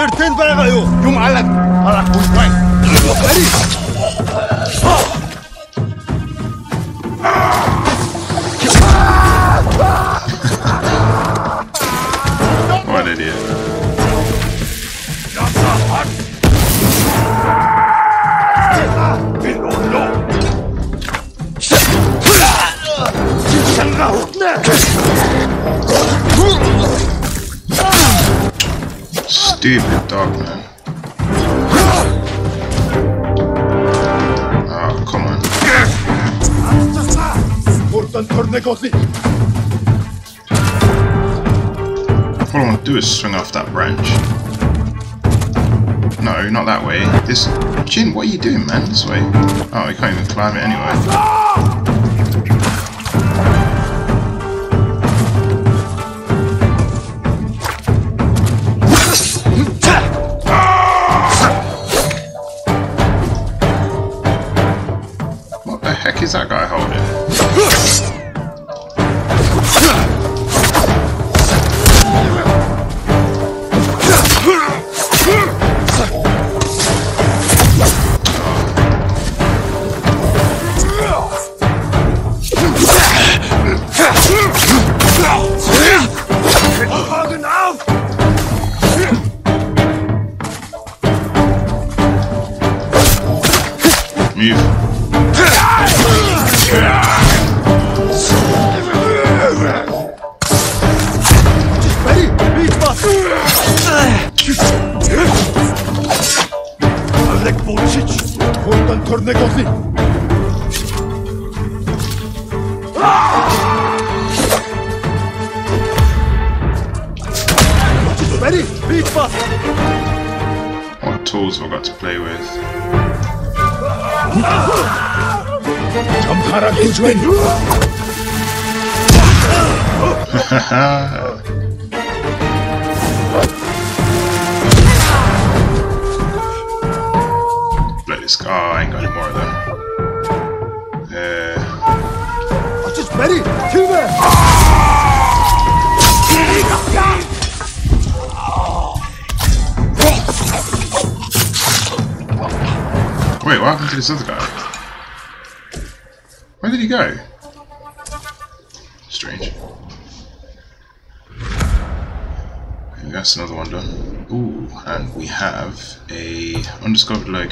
Erten bana kayo. Yung alak. Alak bu. Bari. Bari. stupid dog, man. Oh, come on. What I want to do is swing off that branch. No, not that way. This... Jin, what are you doing, man? This way. Oh, I can't even climb it anyway.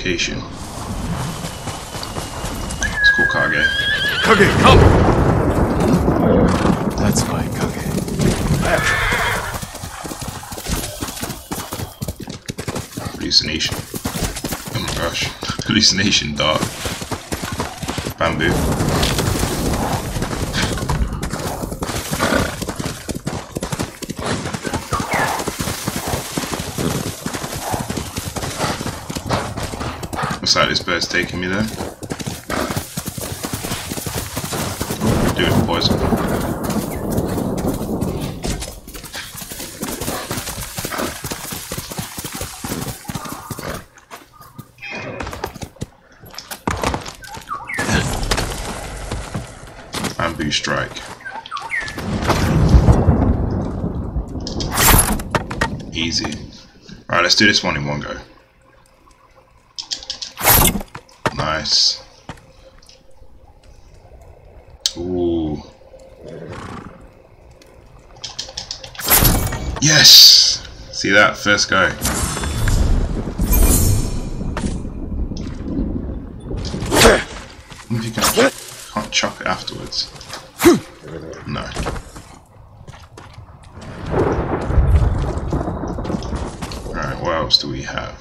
Location. It's called Kage. Kage, come. That's my Kage. Hallucination. Oh my gosh. [LAUGHS] Hallucination dark. Bamboo. Looks like this bird's taking me there. Do it poison. Bamboo strike. Easy. Alright, let's do this one in one go. Nice. Ooh. Yes! See that? First go. If you can, can't chop it afterwards. No. Alright, what else do we have?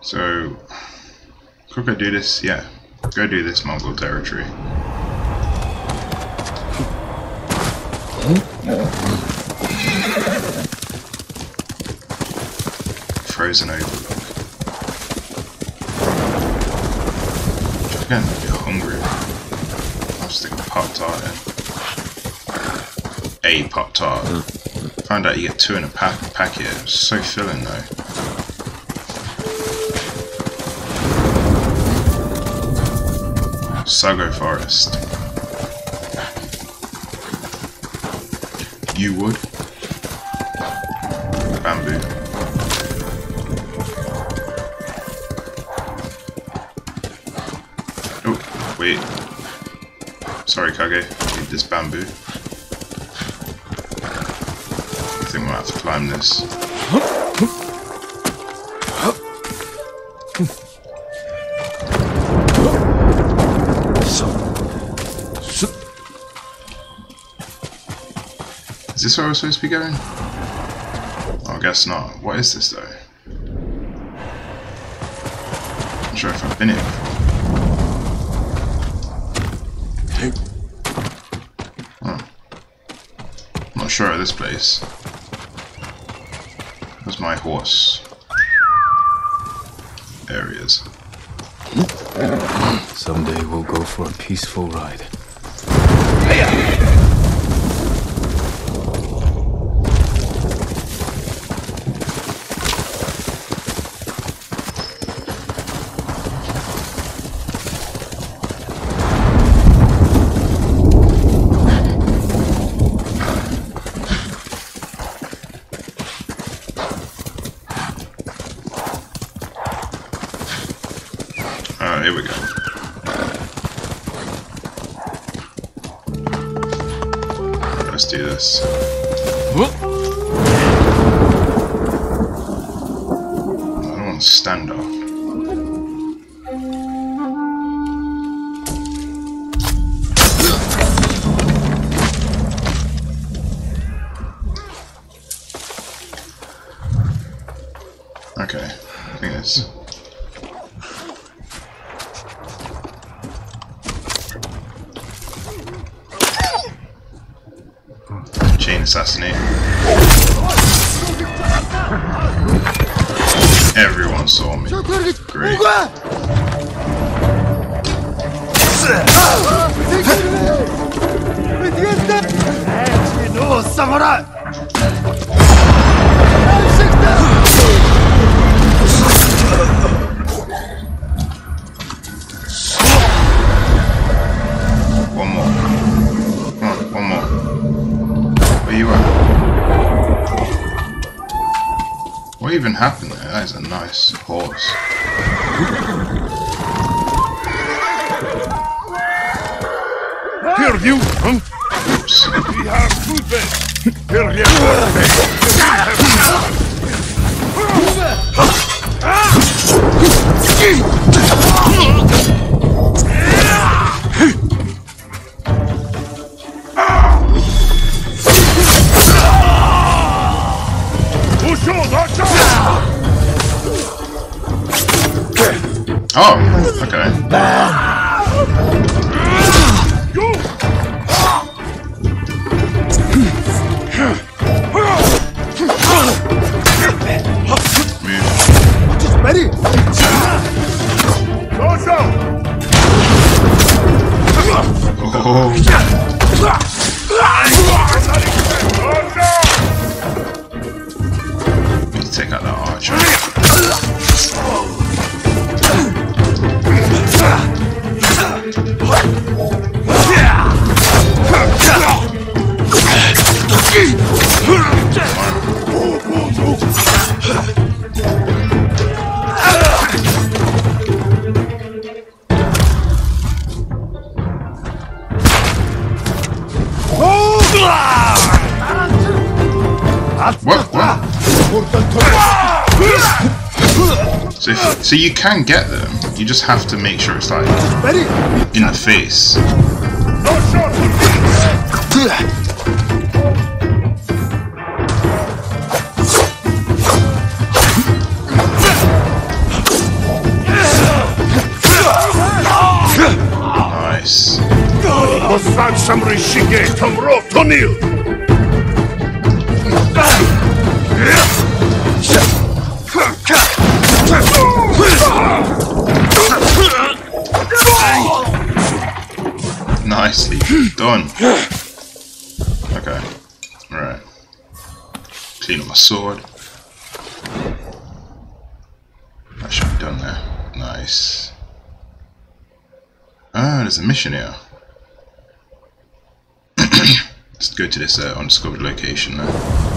So, could I do this? Yeah, go do this Mongol territory. Frozen Overlook. A bit hungry. I'll stick a Pop Tart in. A Pop Tart. Found out you get two in a pack packet. So filling though. Sago Forest. You would. Bamboo. Oh, wait. Sorry, Kage. Need this bamboo. I think we'll have to climb this. [LAUGHS] this where we're supposed to be going? Oh, I guess not. What is this though? Not sure if I've been here before. Oh. Not sure of this place. Where's my horse? There he is. Someday we'll go for a peaceful ride. Alright, here we go. Let's do this. I don't want to stand up. So you can get them, you just have to make sure it's like in the face. Nice. Done. Okay, alright. Clean up my sword. That should be done there. Nice. Ah, there's a mission here. [CLEARS THROAT] Let's go to this uh, undiscovered location now.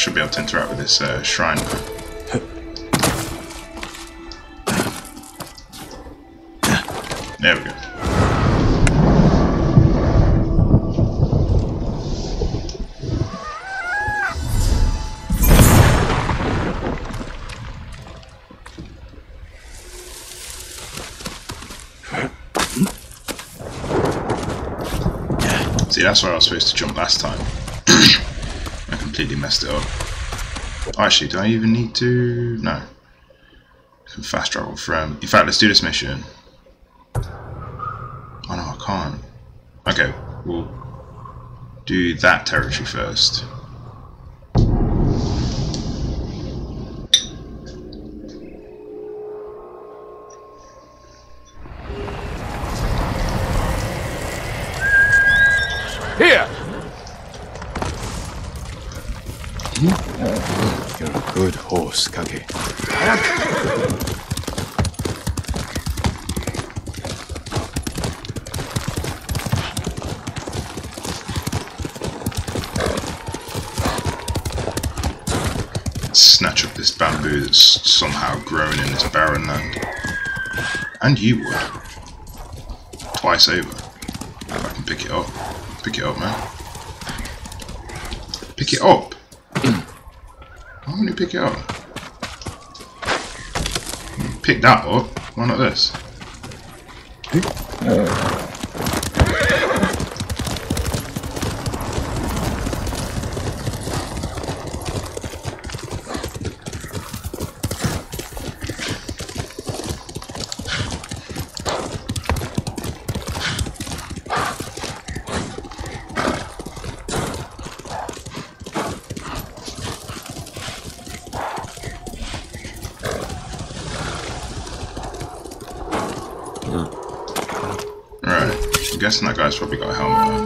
Should be able to interact with this uh, shrine. There we go. See, that's where I was supposed to jump last time. Completely messed it up. Actually, do I even need to? No. Can fast travel from. In fact, let's do this mission. Oh no, I can't. Okay, we'll do that territory first. Here! You're a good horse, Kage. Snatch up this bamboo that's somehow grown in this barren land. And you would. Twice over. If I can pick it up. Pick it up, man. Pick it up! [CLEARS THROAT] Why won't you pick it up? Pick that up. Why not this? Right. I'm guessing that guy's probably got a helmet on.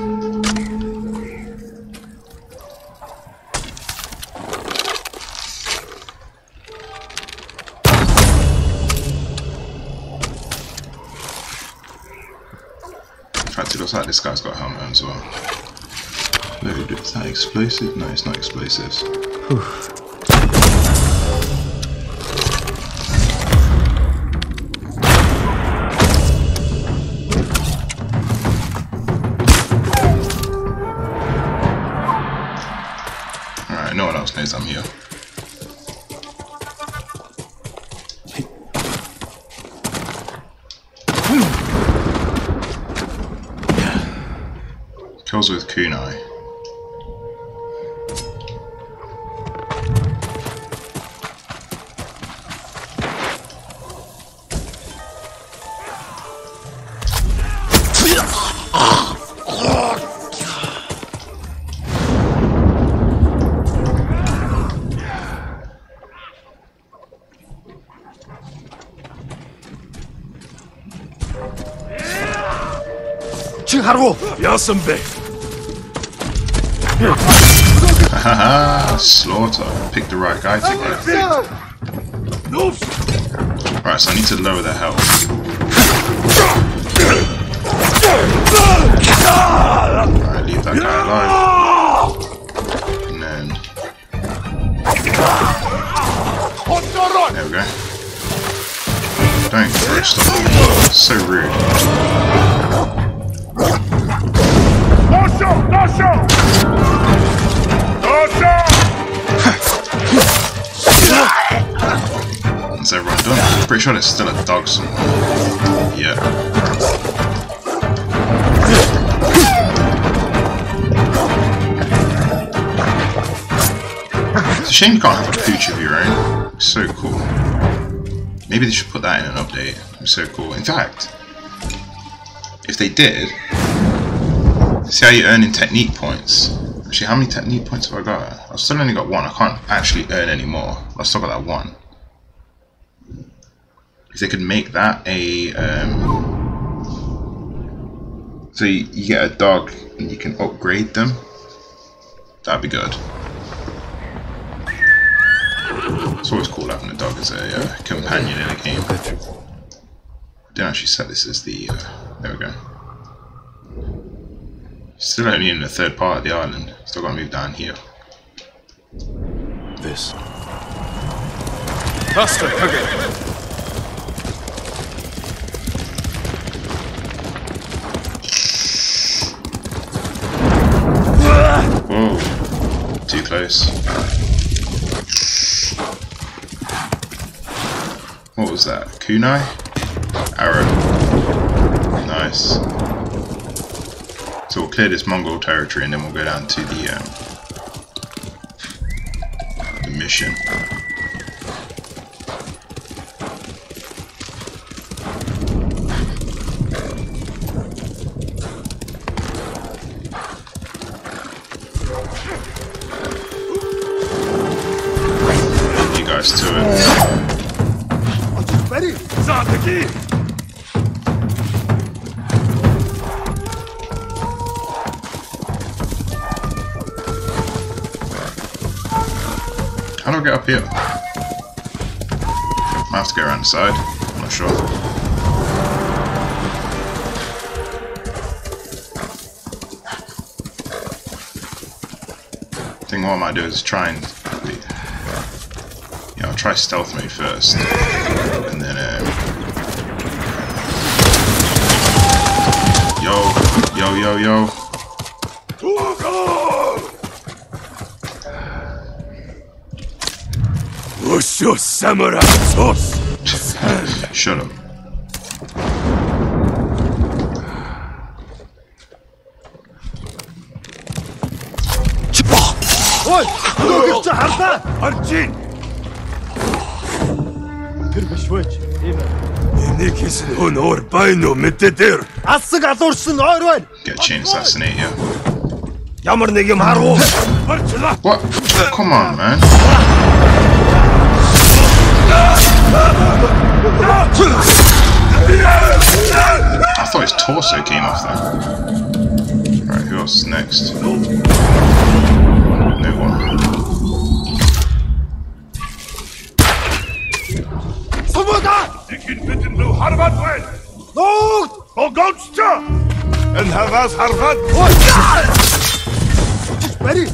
In fact, it looks like this guy's got a helmet on as well. Load. Is that explosive? No, it's not explosives. Alright, Harvo. Yasım Bey. Slaughter. Pick the right guy to get. No. Right, so I need to lower their health. Right, leave that guy alive. And then... There we go. Don't throw stuff. So rude. Is everyone done? Pretty sure there's still a dog somewhere. Yeah. It's a shame you can't have a pooch of your own. So cool. Maybe they should put that in an update. So cool. In fact, if they did, see how you're earning technique points. Actually, how many technique points have I got? I've still only got one. I can't actually earn any more. I've still got that one. If they could make that a um, so you, you get a dog and you can upgrade them. That'd be good. It's always cool having a dog as a uh, companion in a game. I didn't actually set this as the. Uh, there we go. Still only in the third part of the island. Still gotta move down here. This. Faster, Kage! Whoa. Too close. What was that? Kunai? Arrow. Nice. So we'll clear this Mongol territory and then we'll go down to the, um, the mission. Get up here? I have to go around the side. I'm not sure. I think what I might do is try and yeah, I'll try stealth mode first, and then um, yo, yo, yo, yo. What's samurai sauce? Shut up. Oy! Dur çağırsa! Arçin! Kırmış vıç, değil mi? Yeni kesin on orbayno Come on, man. I thought his torso came off there. Right, who else is next? No one. No! For God's And Havas Harvard! Oh, God! It's ready!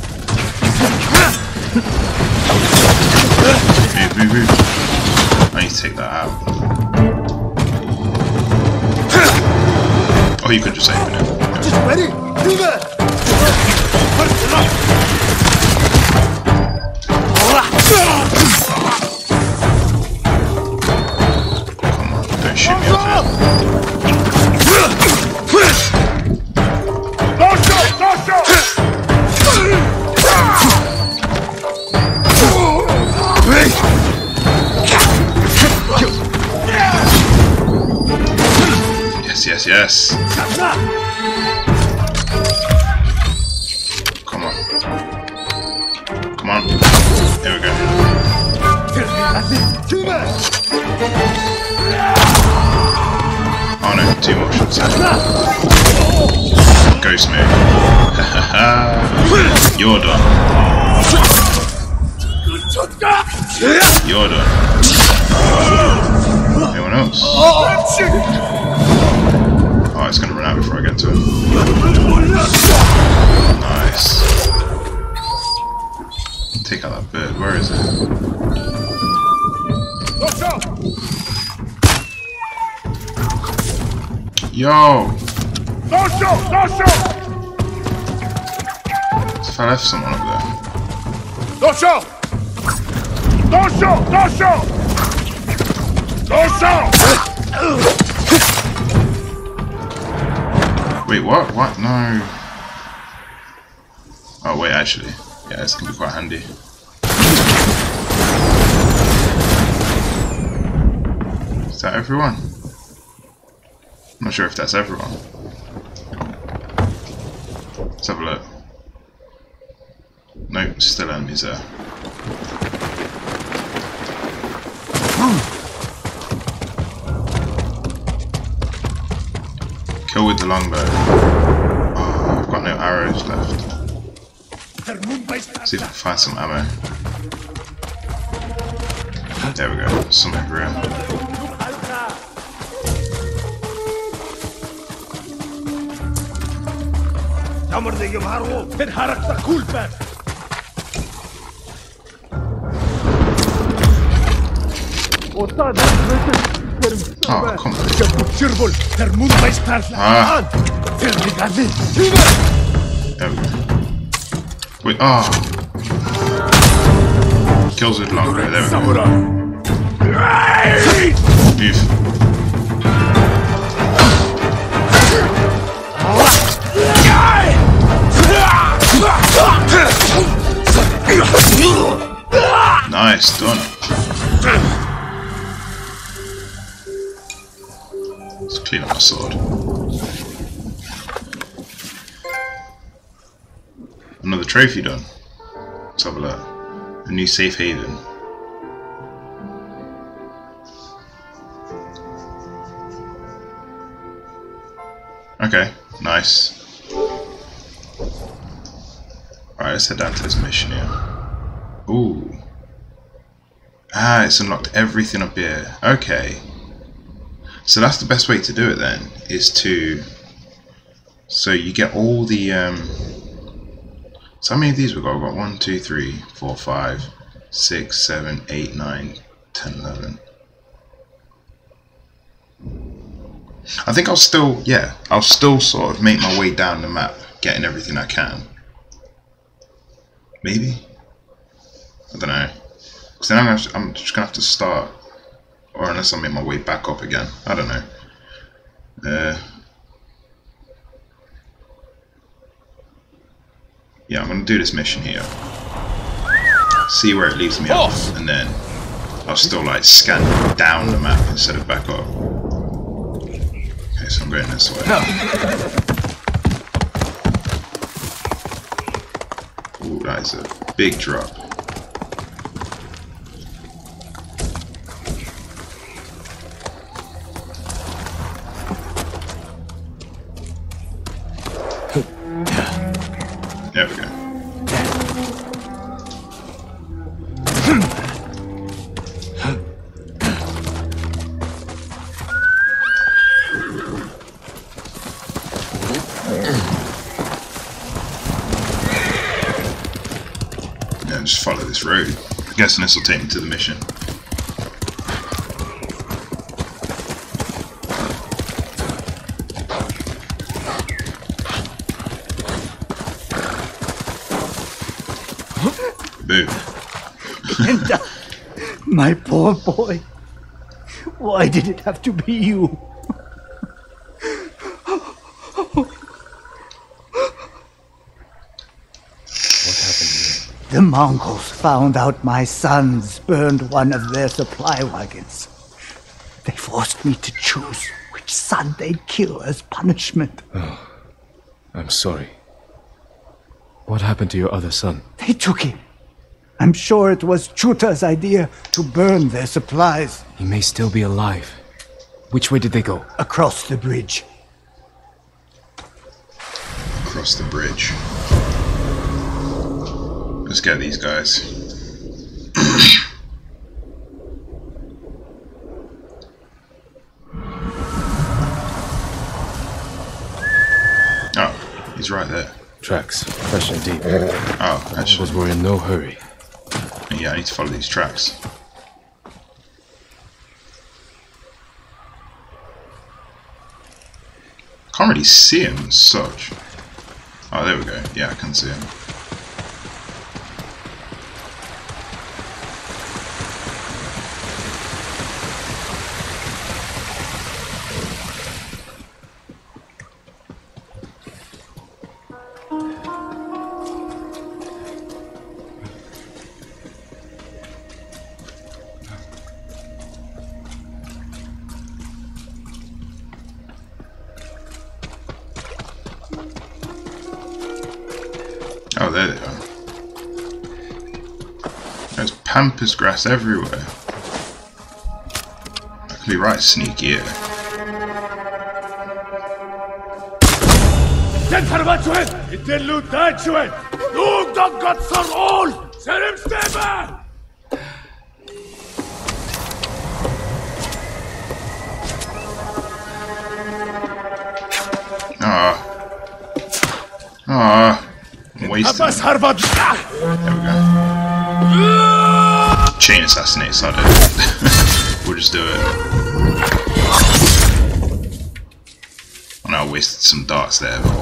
Hey, baby. I need to take that out. Or oh, you could just open it. Just ready? Do that! Come on, don't shoot me up. Yes. Come on. Come on. There we go. Oh no, two more shots. Ghost move. [LAUGHS] You're done. You're done. Anyone else? him. Nice. Take out that bird. Where is it? Yo! Don't shoot! Don't shoot! If someone up there. Don't shoot! Don't shoot! Don't shoot! Don't shoot! Wait, what? What? No. Oh, wait, actually. Yeah, this can be quite handy. Is that everyone? I'm not sure if that's everyone. Let's have a look. Nope, still enemies there. With the longbow. Oh, I've got no arrows left. See if I can find some ammo. There we go, some over here. Oh, come on. Ah, there we go. Wait, ah. oh. Kills with longbow, there we go. Oof. Nice, done. Sword. Another trophy done. Let's have a look. A new safe haven. Okay, nice. Alright, let's head down to this mission here. Ooh. Ah, it's unlocked everything up here. Okay. So that's the best way to do it then, is to... So you get all the... Um, so how many of these we got? We've got 1, 2, 3, 4, 5, 6, 7, 8, 9, 10, 11. I think I'll still, yeah, I'll still sort of make my way down the map, getting everything I can. Maybe? I don't know. Because then I'm, to- I'm just going to have to start. Or unless I make my way back up again. I don't know. Uh, yeah, I'm going to do this mission here. See where it leaves me off. And then I'll still like scan down the map instead of back up. Okay, so I'm going this way. Ooh, that is a big drop. Guessing this will take me to the mission. Boo. And, uh, my poor boy. Why did it have to be you? What happened here? The Mongols found out my sons burned one of their supply wagons. They forced me to choose which son they'd kill as punishment. Oh, I'm sorry. What happened to your other son? They took him. I'm sure it was Chuta's idea to burn their supplies He may still be alive. Which way did they go? across the bridge. Across the bridge. Let's get these guys. oh, he's right there. Tracks, fresh and deep. Ah, oh, Mongols we're in no hurry. yeah, I need to follow these tracks. Can't really see him as such. Oh, there we go. Yeah, I can see him. Pampas grass everywhere. I could be right sneaky here. Den farvat sjøen! Ikke lut deg sjøen! Lug dog godt for all! Ser dem stemme! Ah. Ah. I'm wasting. Abbas them. harvat! There we go. Chain assassinate, so I don't. [LAUGHS] we'll just do it. I know I wasted some darts there, but.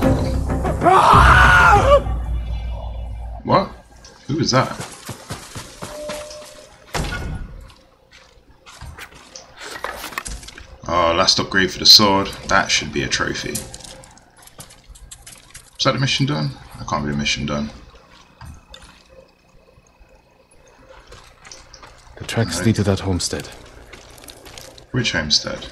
What? Who is that? Oh, last upgrade for the sword. That should be a trophy. Is that a mission done? I can't be a mission done. Tracks lead to that homestead. Which homestead?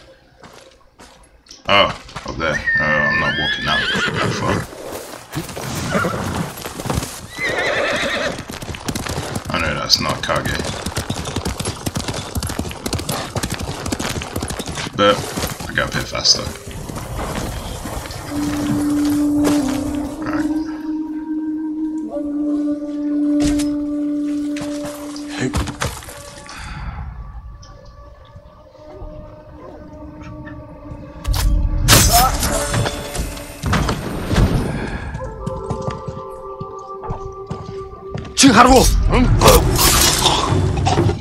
Чи харав уу?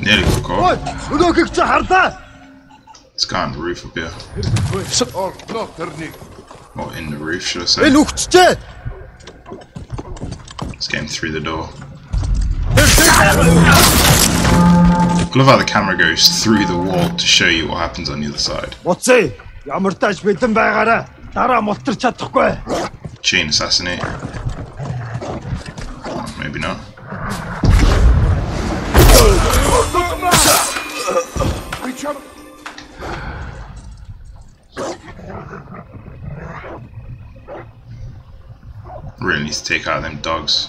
Nearly got caught. Өнөөгөө чи харлаа! It's kind of the roof up here. Oh, no, Ternik. Or in the roof, should I say. Энэ үхчихээ! It's getting through the door. I [LAUGHS] love how the camera goes through the wall to show you what happens on the other side. Уцээ! Ямар тааш бэлэн байгаараа дараа мултарч чадахгүй. Chain assassinate. Really needs to take out them dogs.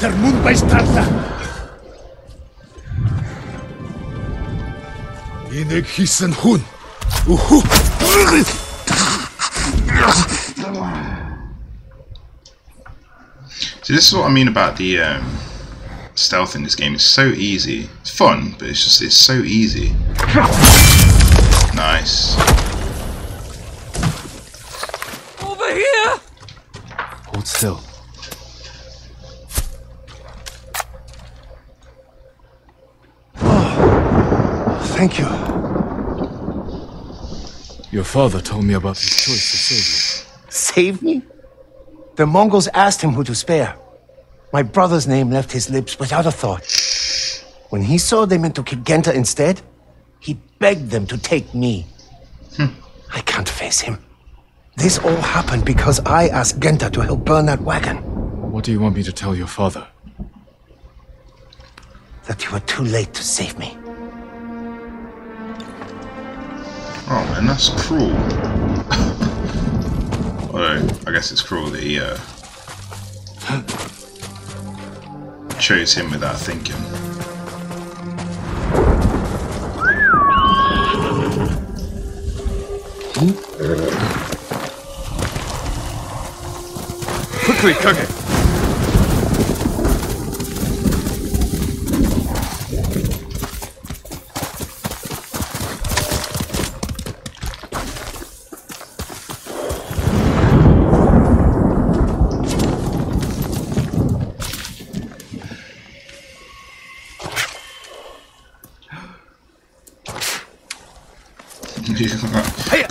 Der Mund bei hissen Hun! Uhu! See, this is what I mean about the um, stealth in this game. It's so easy. It's fun, but it's just it's so easy. Nice. Over here! Hold still. [SIGHS] Thank you. Your father told me about his choice to save you. Save me? The Mongols asked him who to spare. My brother's name left his lips without a thought. When he saw they meant to kill Genta instead, he begged them to take me. Hmm. I can't face him. This all happened because I asked Genta to help burn that wagon. What do you want me to tell your father? That you were too late to save me. Oh man, that's cruel. [LAUGHS] Although, I guess it's cruel that he uh, chose him without thinking. Quickly, Kage.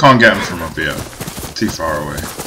Can't get him from up here. Too far away.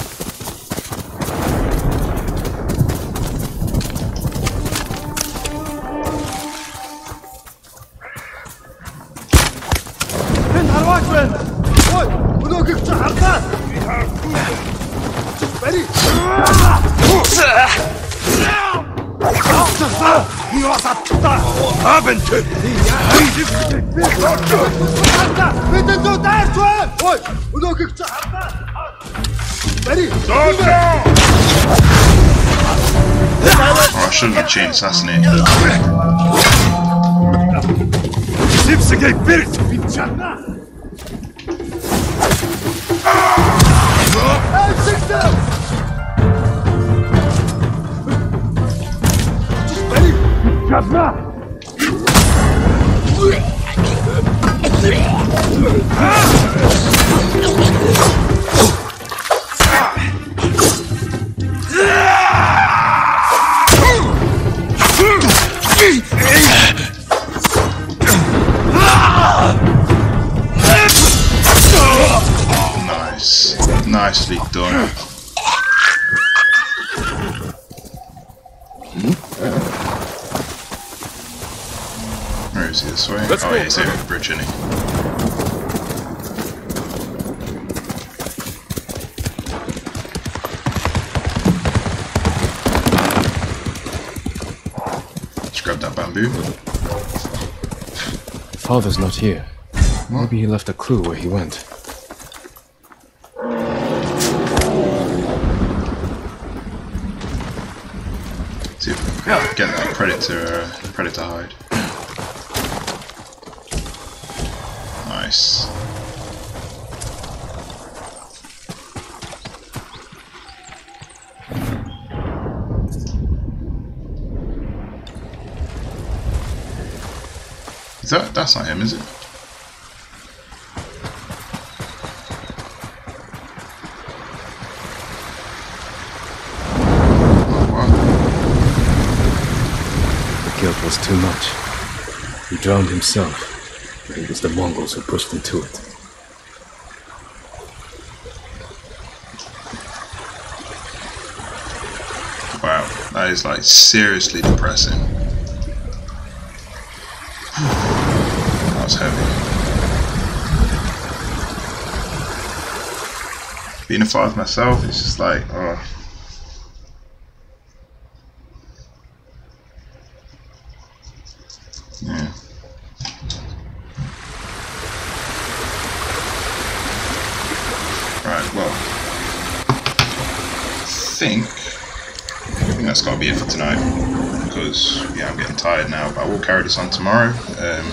Shouldn't have chain assassinated. Nice. Nicely done. Where is he this way? oh yeah, he's over the bridge, isn't he? Just grab that bamboo. Father's not here. Maybe he left a clue where he went. Get that predator uh, predator hide. Nice. Is that that's not him, is it? Oh, wow. The guilt was too much. He drowned himself, but it was the Mongols who pushed him to it. Wow, that is like seriously depressing. That was heavy. Being a five myself, it's just like, oh. Yeah. Right, well. I think I think that's got to be it for tonight because yeah, I'm getting tired now. But I will carry this on tomorrow. Um,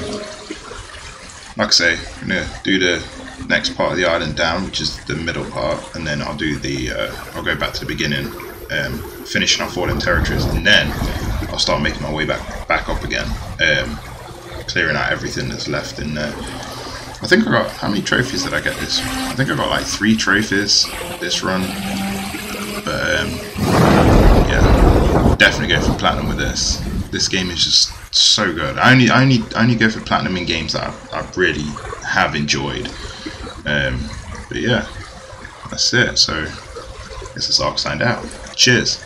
like I say, I'm gonna do the next part of the island down, which is the middle part, and then I'll do the. Uh, I'll go back to the beginning, um, finishing off all them territories, and then I'll start making my way back back up again, um, clearing out everything that's left in there. I think I got how many trophies did I get this? I think I got like three trophies this run. But um, yeah, definitely go for platinum with this. This game is just so good. I only, I only, I only go for platinum in games that I, I really have enjoyed. Um, but yeah, that's it. So, this is Ark signed out. Cheers.